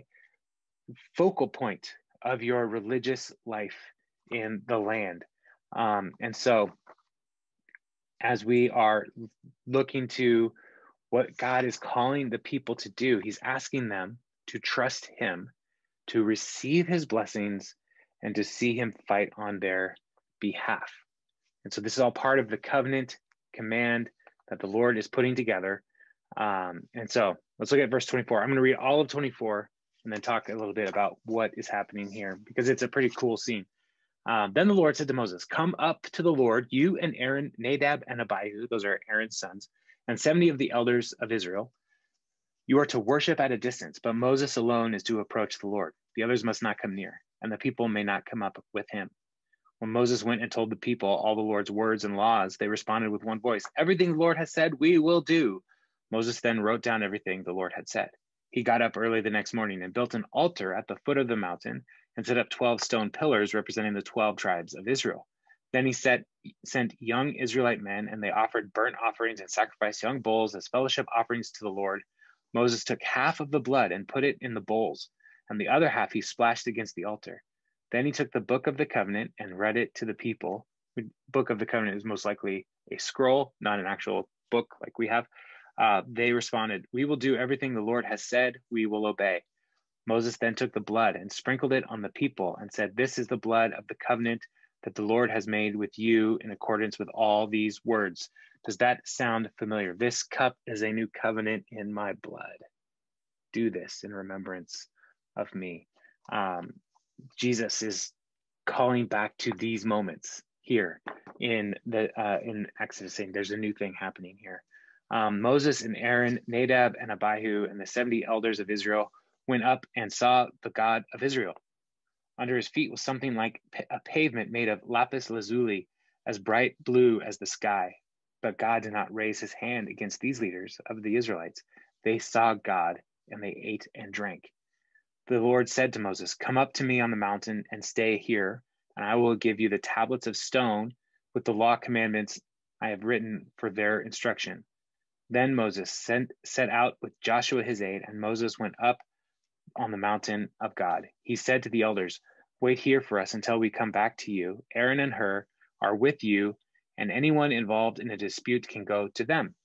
focal point of your religious life in the land. Um, and so, as we are looking to what God is calling the people to do, He's asking them to trust Him, to receive His blessings, and to see Him fight on their behalf. And so this is all part of the covenant command that the Lord is putting together. Um, and so let's look at verse 24. I'm going to read all of 24 and then talk a little bit about what is happening here because it's a pretty cool scene. Um, then the Lord said to Moses, Come up to the Lord, you and Aaron, Nadab, and Abihu, those are Aaron's sons, and 70 of the elders of Israel. You are to worship at a distance, but Moses alone is to approach the Lord. The others must not come near, and the people may not come up with him. When Moses went and told the people all the Lord's words and laws, they responded with one voice Everything the Lord has said, we will do. Moses then wrote down everything the Lord had said. He got up early the next morning and built an altar at the foot of the mountain and set up 12 stone pillars representing the 12 tribes of Israel. Then he set, sent young Israelite men, and they offered burnt offerings and sacrificed young bulls as fellowship offerings to the Lord. Moses took half of the blood and put it in the bowls, and the other half he splashed against the altar. Then he took the book of the covenant and read it to the people. The book of the covenant is most likely a scroll, not an actual book like we have. Uh, they responded, We will do everything the Lord has said, we will obey. Moses then took the blood and sprinkled it on the people and said, This is the blood of the covenant that the Lord has made with you in accordance with all these words. Does that sound familiar? This cup is a new covenant in my blood. Do this in remembrance of me. Um, Jesus is calling back to these moments here in the uh, in Exodus, saying there's a new thing happening here. Um, Moses and Aaron, Nadab and Abihu, and the seventy elders of Israel went up and saw the God of Israel. Under his feet was something like a pavement made of lapis lazuli, as bright blue as the sky. But God did not raise his hand against these leaders of the Israelites. They saw God and they ate and drank. The Lord said to Moses, Come up to me on the mountain and stay here, and I will give you the tablets of stone with the law commandments I have written for their instruction. Then Moses sent, set out with Joshua his aide, and Moses went up on the mountain of God. He said to the elders, Wait here for us until we come back to you. Aaron and Hur are with you, and anyone involved in a dispute can go to them.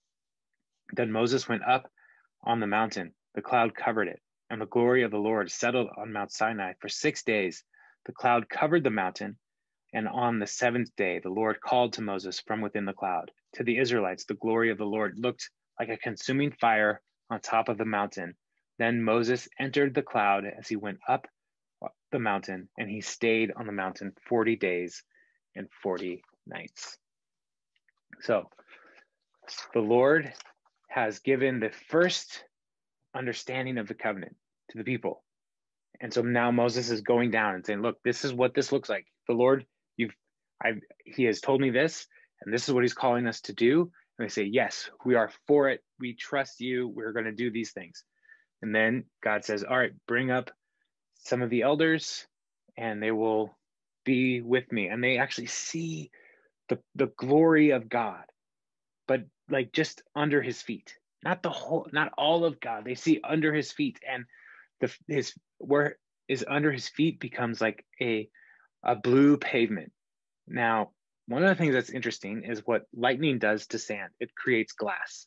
Then Moses went up on the mountain. The cloud covered it, and the glory of the Lord settled on Mount Sinai for six days. The cloud covered the mountain, and on the seventh day the Lord called to Moses from within the cloud. To the Israelites, the glory of the Lord looked like a consuming fire on top of the mountain then Moses entered the cloud as he went up the mountain, and he stayed on the mountain 40 days and 40 nights. So the Lord has given the first understanding of the covenant to the people. And so now Moses is going down and saying, look, this is what this looks like. The Lord, you've I've he has told me this, and this is what he's calling us to do. And they say, Yes, we are for it. We trust you. We're going to do these things. And then God says, All right, bring up some of the elders and they will be with me. And they actually see the, the glory of God, but like just under his feet, not the whole, not all of God. They see under his feet and the his where is under his feet becomes like a a blue pavement. Now, one of the things that's interesting is what lightning does to sand. It creates glass.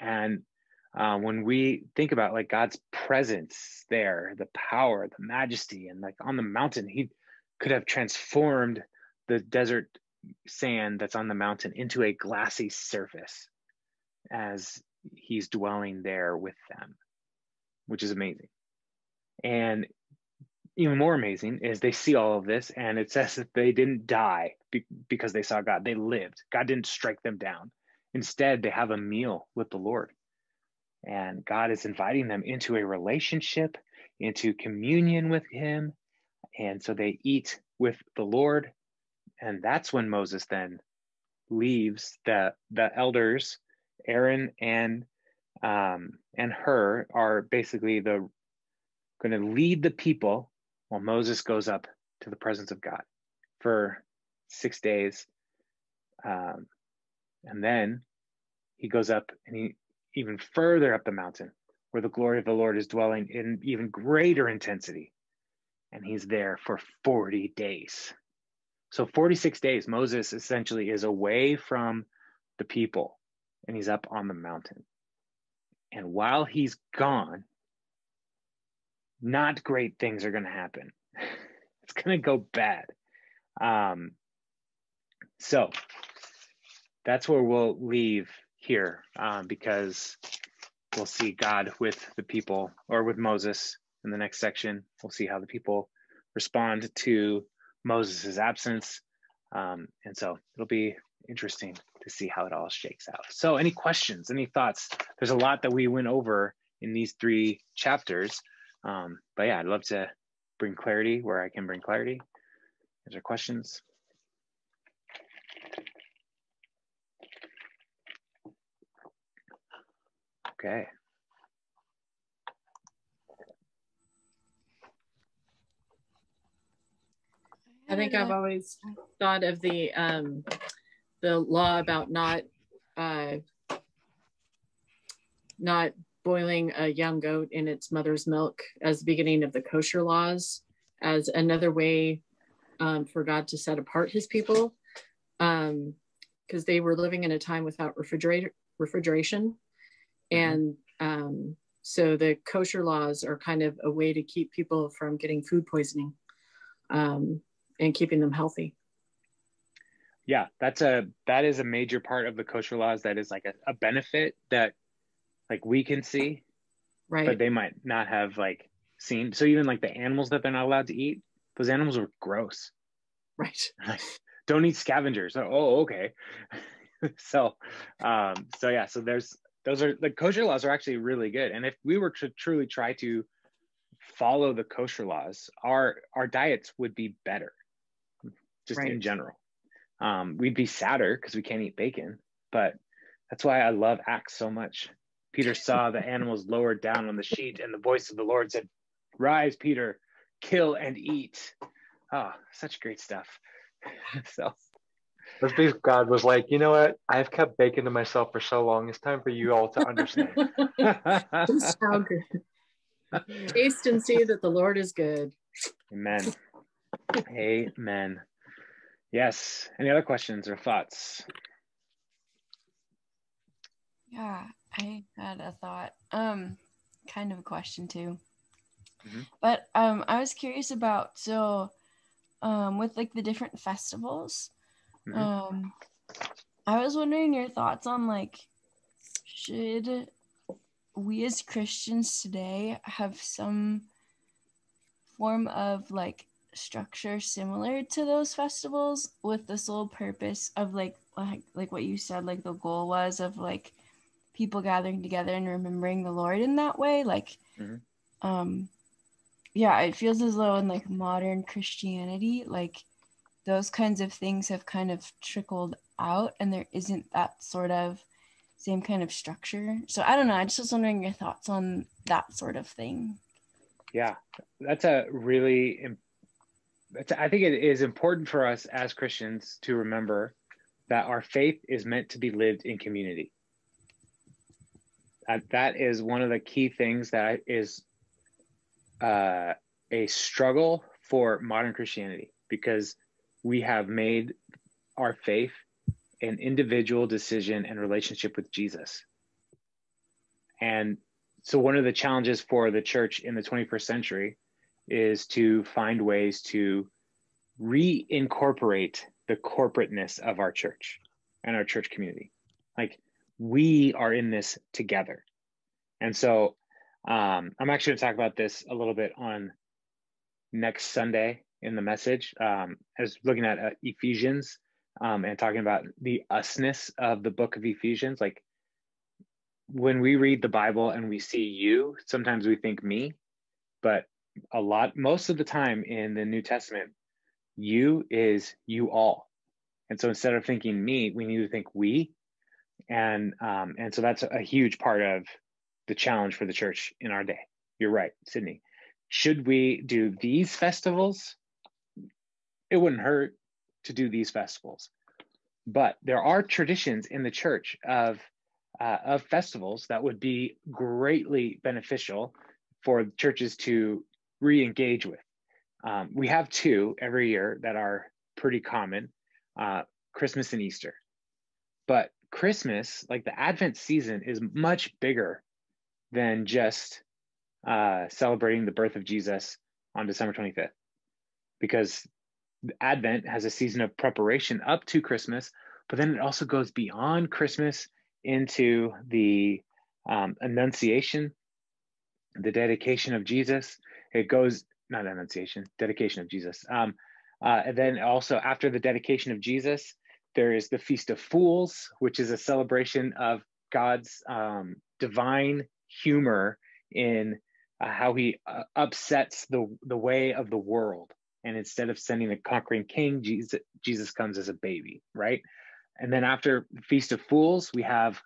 And uh, when we think about like God's presence there, the power, the majesty, and like on the mountain, He could have transformed the desert sand that's on the mountain into a glassy surface as He's dwelling there with them, which is amazing. And even more amazing is they see all of this, and it says that they didn't die be- because they saw God. They lived. God didn't strike them down. Instead, they have a meal with the Lord. And God is inviting them into a relationship, into communion with Him. And so they eat with the Lord. And that's when Moses then leaves the, the elders, Aaron and um, and Hur are basically the going to lead the people while Moses goes up to the presence of God for six days. Um, and then he goes up and he even further up the mountain where the glory of the Lord is dwelling in even greater intensity. And he's there for 40 days. So 46 days, Moses essentially is away from the people and he's up on the mountain. And while he's gone, not great things are going to happen. it's going to go bad. Um, so that's where we'll leave here um, because we'll see God with the people or with Moses in the next section. We'll see how the people respond to Moses' absence. Um, and so it'll be interesting to see how it all shakes out. So, any questions, any thoughts? There's a lot that we went over in these three chapters. Um, but yeah, I'd love to bring clarity where I can bring clarity. Is there questions? Okay. I think I've always thought of the um, the law about not uh, not boiling a young goat in its mother's milk as the beginning of the kosher laws as another way um, for God to set apart His people, because um, they were living in a time without refrigerator refrigeration. And um, so the kosher laws are kind of a way to keep people from getting food poisoning um, and keeping them healthy. Yeah that's a that is a major part of the kosher laws that is like a, a benefit that like we can see right. but they might not have like seen. So even like the animals that they're not allowed to eat those animals are gross. Right. Don't eat scavengers. Oh okay. So um so yeah so there's those are the kosher laws are actually really good and if we were to truly try to follow the kosher laws our our diets would be better just right. in general um, we'd be sadder because we can't eat bacon. But that's why I love Acts so much. Peter saw the animals lowered down on the sheet, and the voice of the Lord said, Rise, Peter, kill and eat. Ah, oh, such great stuff. so this God was like, you know what? I've kept bacon to myself for so long. It's time for you all to understand. how good. Taste and see that the Lord is good. Amen. Amen. Yes. Any other questions or thoughts? Yeah, I had a thought. Um, kind of a question too. Mm-hmm. But um, I was curious about so, um, with like the different festivals, mm-hmm. um, I was wondering your thoughts on like, should we as Christians today have some form of like structure similar to those festivals with the sole purpose of like like like what you said like the goal was of like people gathering together and remembering the lord in that way like mm-hmm. um yeah it feels as though in like modern christianity like those kinds of things have kind of trickled out and there isn't that sort of same kind of structure so i don't know i just was wondering your thoughts on that sort of thing yeah that's a really I think it is important for us as Christians to remember that our faith is meant to be lived in community. That, that is one of the key things that is uh, a struggle for modern Christianity because we have made our faith an individual decision and relationship with Jesus. And so, one of the challenges for the church in the 21st century is to find ways to reincorporate the corporateness of our church and our church community. Like we are in this together. And so um, I'm actually going to talk about this a little bit on next Sunday in the message. Um, I was looking at uh, Ephesians um, and talking about the usness of the book of Ephesians. Like when we read the Bible and we see you, sometimes we think me, but a lot most of the time in the new testament you is you all and so instead of thinking me we need to think we and um, and so that's a huge part of the challenge for the church in our day you're right sydney should we do these festivals it wouldn't hurt to do these festivals but there are traditions in the church of uh, of festivals that would be greatly beneficial for churches to re-engage with. Um, we have two every year that are pretty common, uh, Christmas and Easter. But Christmas, like the Advent season, is much bigger than just uh, celebrating the birth of Jesus on December 25th, because Advent has a season of preparation up to Christmas, but then it also goes beyond Christmas into the um, Annunciation, the dedication of Jesus, it goes not annunciation dedication of jesus um, Uh, and then also after the dedication of Jesus, there is the Feast of Fools, which is a celebration of God's um, divine humor in uh, how he uh, upsets the, the way of the world. And instead of sending a conquering king, Jesus, Jesus comes as a baby, right? And then after Feast of Fools, we have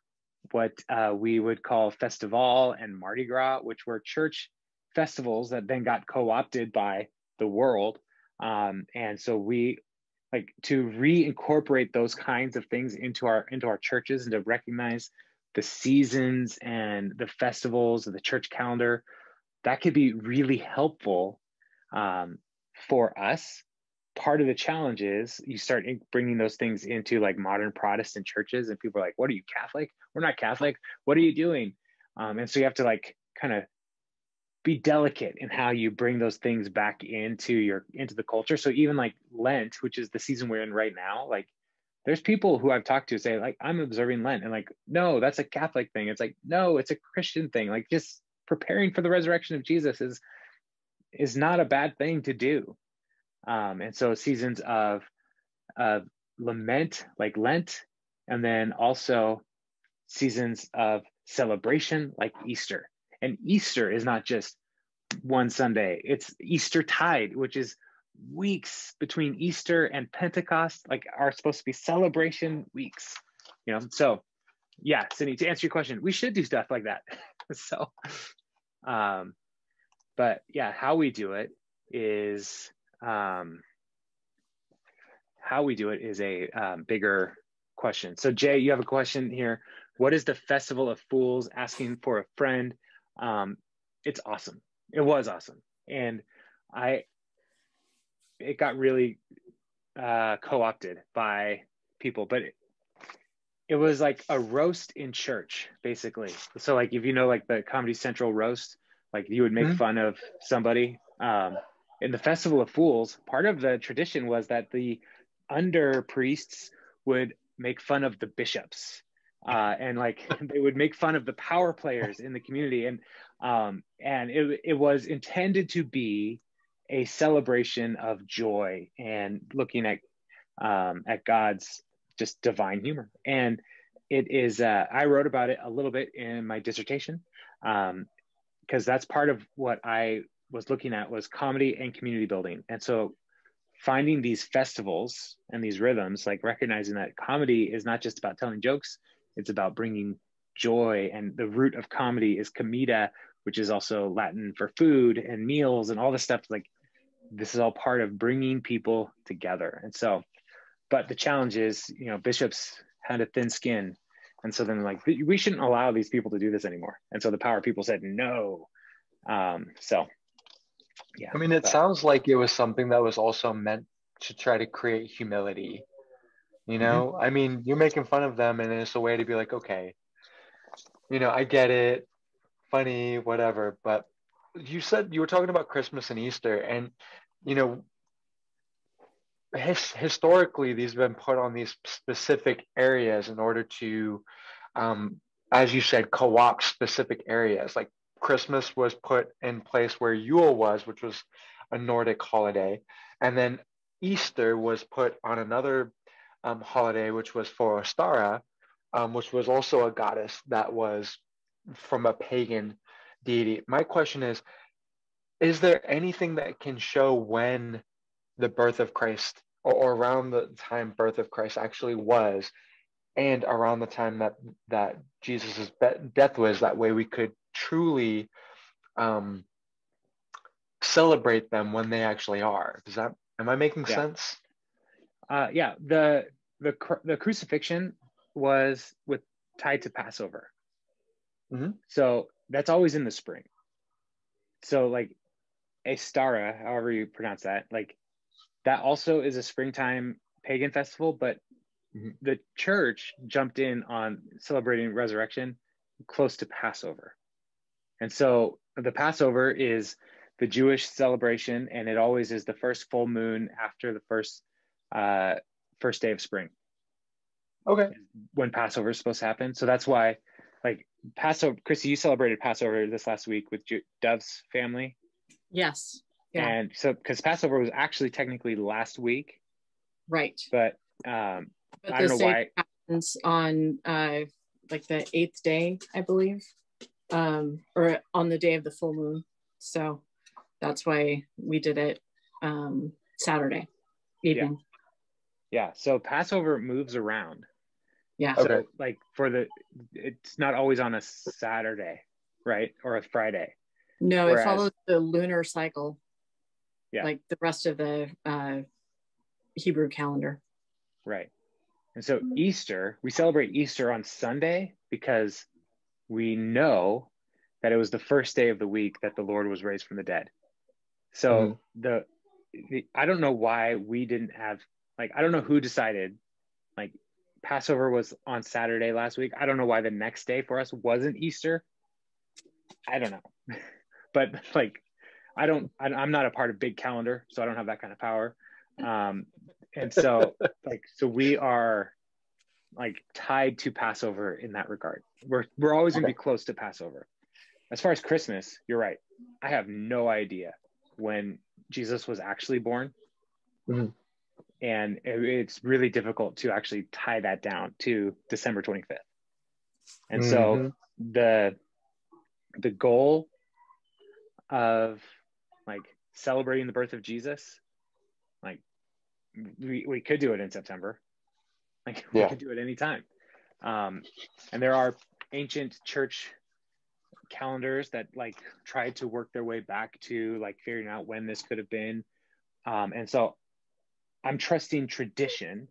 what uh, we would call Festival and Mardi Gras, which were church festivals that then got co opted by the world. Um, and so we like to reincorporate those kinds of things into our into our churches and to recognize the seasons and the festivals of the church calendar that could be really helpful um, for us part of the challenge is you start bringing those things into like modern protestant churches and people are like what are you catholic? We're not catholic. What are you doing? Um, and so you have to like kind of be delicate in how you bring those things back into your into the culture. So even like lent which is the season we're in right now like there's people who i've talked to say like i'm observing lent and like no that's a catholic thing. It's like no it's a christian thing. Like just preparing for the resurrection of jesus is is not a bad thing to do um and so seasons of of lament like lent and then also seasons of celebration like easter and Easter is not just one Sunday, it's Easter tide, which is weeks between Easter and Pentecost, like are supposed to be celebration weeks. You know, so yeah, Cindy, to answer your question, we should do stuff like that. so um but yeah, how we do it is um how we do it is a um, bigger question. So Jay, you have a question here. What is the Festival of Fools asking for a friend? um, it's awesome. It was awesome, and I it got really uh, co-opted by people, but it, it was like a roast in church, basically. So like if you know like the Comedy Central roast, like you would make mm-hmm. fun of somebody. Um, in the Festival of Fools, part of the tradition was that the under priests would make fun of the bishops uh, and like they would make fun of the power players in the community and um, and it, it was intended to be a celebration of joy and looking at um, at God's just divine humor and it is uh, I wrote about it a little bit in my dissertation because that's part of what I was looking at was comedy and community building and so finding these festivals and these rhythms like recognizing that comedy is not just about telling jokes it's about bringing joy, and the root of comedy is comida, which is also Latin for food and meals and all this stuff. Like this is all part of bringing people together. And so, but the challenge is, you know, bishops had a thin skin. And so then like, we shouldn't allow these people to do this anymore. And so the power people said, no. Um, so yeah. I mean, it but, sounds like it was something that was also meant to try to create humility you mm-hmm. know, mm-hmm. I mean, you're making fun of them, and it's a way to be like, okay, you know, I get it, funny, whatever. But you said you were talking about Christmas and Easter, and you know, his, historically, these have been put on these specific areas in order to, um, as you said, co-opt specific areas. Like Christmas was put in place where Yule was, which was a Nordic holiday, and then Easter was put on another um, holiday, which was for Ostara, um, which was also a goddess that was from a pagan deity. My question is Is there anything that can show when the birth of Christ or, or around the time birth of Christ actually was? And around the time that that Jesus's death was, that way we could truly um, celebrate them when they actually are. Does that am I making yeah. sense? Uh, yeah, the the the crucifixion was with tied to Passover. Mm-hmm. So that's always in the spring. So like Estara, however you pronounce that, like that also is a springtime pagan festival, but mm-hmm. the church jumped in on celebrating resurrection close to Passover. And so the Passover is the Jewish celebration, and it always is the first full moon after the first uh, first day of spring. Okay. When Passover is supposed to happen. So that's why, like, Passover, Chrissy, you celebrated Passover this last week with Dove's family. Yes. Yeah. And so, because Passover was actually technically last week, right. but um, But I the don't know same why. happens on uh, like the eighth day, I believe, um, or on the day of the full moon. So that's why we did it um, Saturday evening. Yeah. So Passover moves around. Yeah. So Okay. like for the, it's not always on a Saturday, right, or a Friday. No, Whereas- it follows the lunar cycle. Yeah. Like the rest of the uh, Hebrew calendar. Right. And so Easter, we celebrate Easter on Sunday because we know that it was the first day of the week that the Lord was raised from the dead. So the, the I don't know why we didn't have like I don't know who decided like Passover was on Saturday last week. I don't know why the next day for us wasn't Easter. I don't know. but like I don't I, I'm not a part of big calendar, so I don't have that kind of power. Um and so like so we are like tied to Passover in that regard. We're we're always going to be close to Passover. As far as Christmas, you're right. I have no idea when Jesus was actually born. Mhm. And it- it's really difficult to actually tie that down to December 25th. And so Mhm. the the goal of celebrating the birth of Jesus, like we, we could do it in September. Like we Yeah. could do it anytime. Um, and there are ancient church calendars that like tried to work their way back to like figuring out when this could have been. Um, and so I'm trusting tradition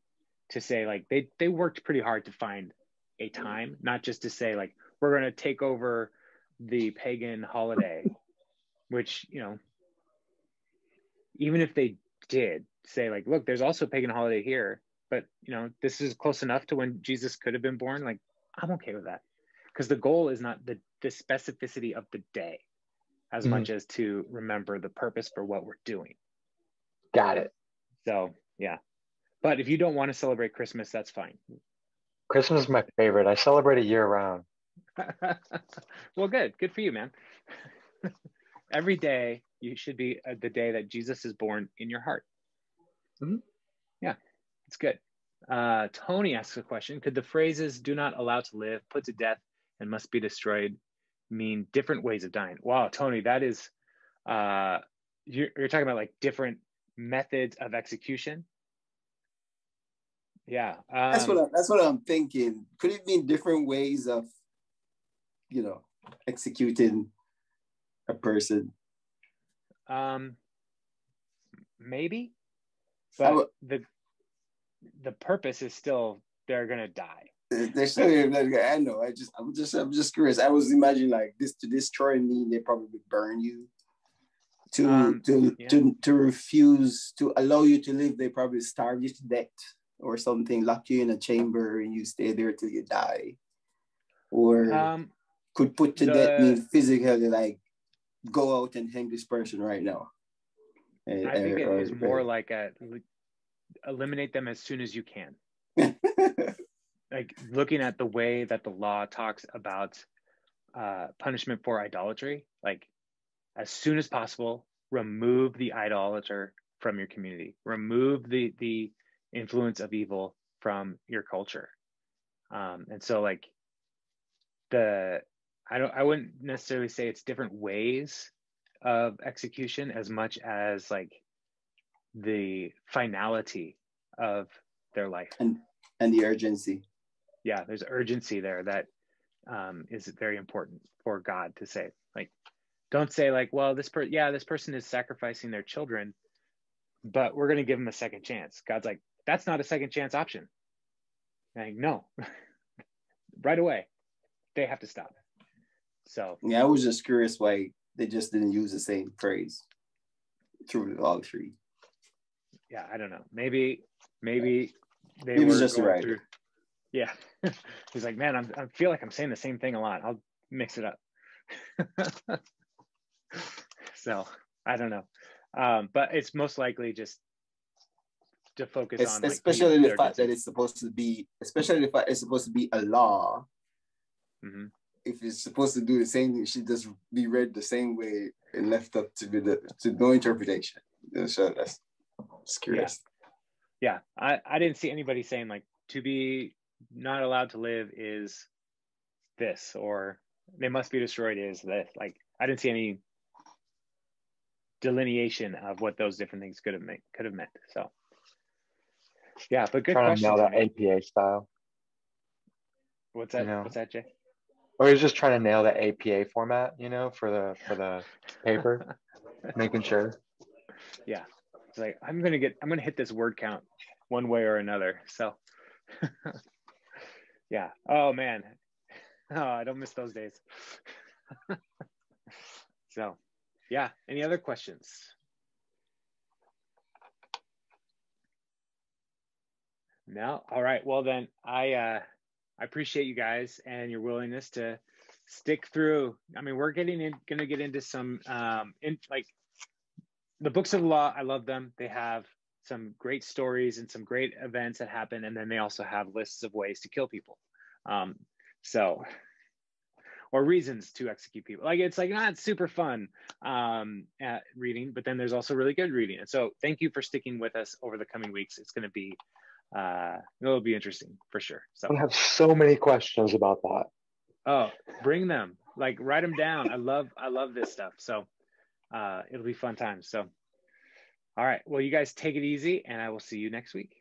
to say like they they worked pretty hard to find a time, not just to say like we're going to take over the pagan holiday, which you know, even if they did say like, look, there's also a pagan holiday here, but you know, this is close enough to when Jesus could have been born. Like, I'm okay with that because the goal is not the the specificity of the day as Mhm. much as to remember the purpose for what we're doing. Got it. So yeah. But if you don't want to celebrate Christmas, that's fine. Christmas is my favorite. I celebrate it year round. well, good. Good for you, man. Every day you should be uh, the day that Jesus is born in your heart. Mhm. Yeah, it's good. Uh, Tony asks a question Could the phrases do not allow to live, put to death, and must be destroyed mean different ways of dying? Wow, Tony, that is, uh, you're, you're talking about like different methods of execution. Yeah. Um, That's what I, that's what I'm thinking. Could it mean different ways of, you know, executing a person? Um, maybe, but would- the the purpose is still they're gonna die. They're saying that I know. I just I'm just I'm just curious. I was imagining like this to destroy me, they probably burn you. To Um, to, yeah. to to refuse to allow you to live, they probably starve you to death or something, lock you in a chamber and you stay there till you die. Or Um, could put to the- death me physically like go out and hang this person right now. And- I think it or- is more like a eliminate them as soon as you can. Like looking at the way that the law talks about uh, punishment for idolatry, like as soon as possible, remove the idolater from your community, remove the the influence of evil from your culture. Um, and so like the I don't I wouldn't necessarily say it's different ways of execution as much as like the finality of their life. and and the urgency. Yeah, there's urgency there that um, is very important for God to say. Like, don't say like, well, this per yeah, this person is sacrificing their children, but we're gonna give them a second chance. God's like, that's not a second chance option. Like, no, right away, they have to stop. So Yeah, I was just curious why they just didn't use the same phrase through all three. yeah, I don't know. Maybe maybe they Maybe were just writer. through. Yeah, he's like, man, I'm I feel like I'm saying the same thing a lot. I'll mix it up. so I don't know, um, but it's most likely just to focus It's, on like, especially the fact that it's supposed to be, especially the fact it's supposed to be a law. Mhm. If it's supposed to do the same thing, it should just be read the same way and left up to be the to no interpretation. So that's, that's curious. Yeah. yeah, I I didn't see anybody saying like to be not allowed to live is this or they must be destroyed is this. Like I didn't see any delineation of what those different things could have meant could have meant. So yeah, but good Trying question. to nail that APA style. What's that? you know. What's that, Jay? Or he's just trying to nail the APA format, you know, for the for the paper, making sure. Yeah. It's like I'm gonna get I'm gonna hit this word count one way or another. So yeah. Oh man. Oh, I don't miss those days. so yeah. Any other questions? No. All right. Well then I uh I appreciate you guys and your willingness to stick through. I mean, we're getting in gonna get into some um in like the books of the law, I love them. They have some great stories and some great events that happen, and then they also have lists of ways to kill people. Um, so, or reasons to execute people. Like it's like not super fun um, reading, but then there's also really good reading. And so, thank you for sticking with us over the coming weeks. It's going to be uh, it'll be interesting for sure. So I have so many questions about that. Oh, bring them. Like write them down. I love I love this stuff. So uh, it'll be fun times. So all right. Well, you guys take it easy, and I will see you next week.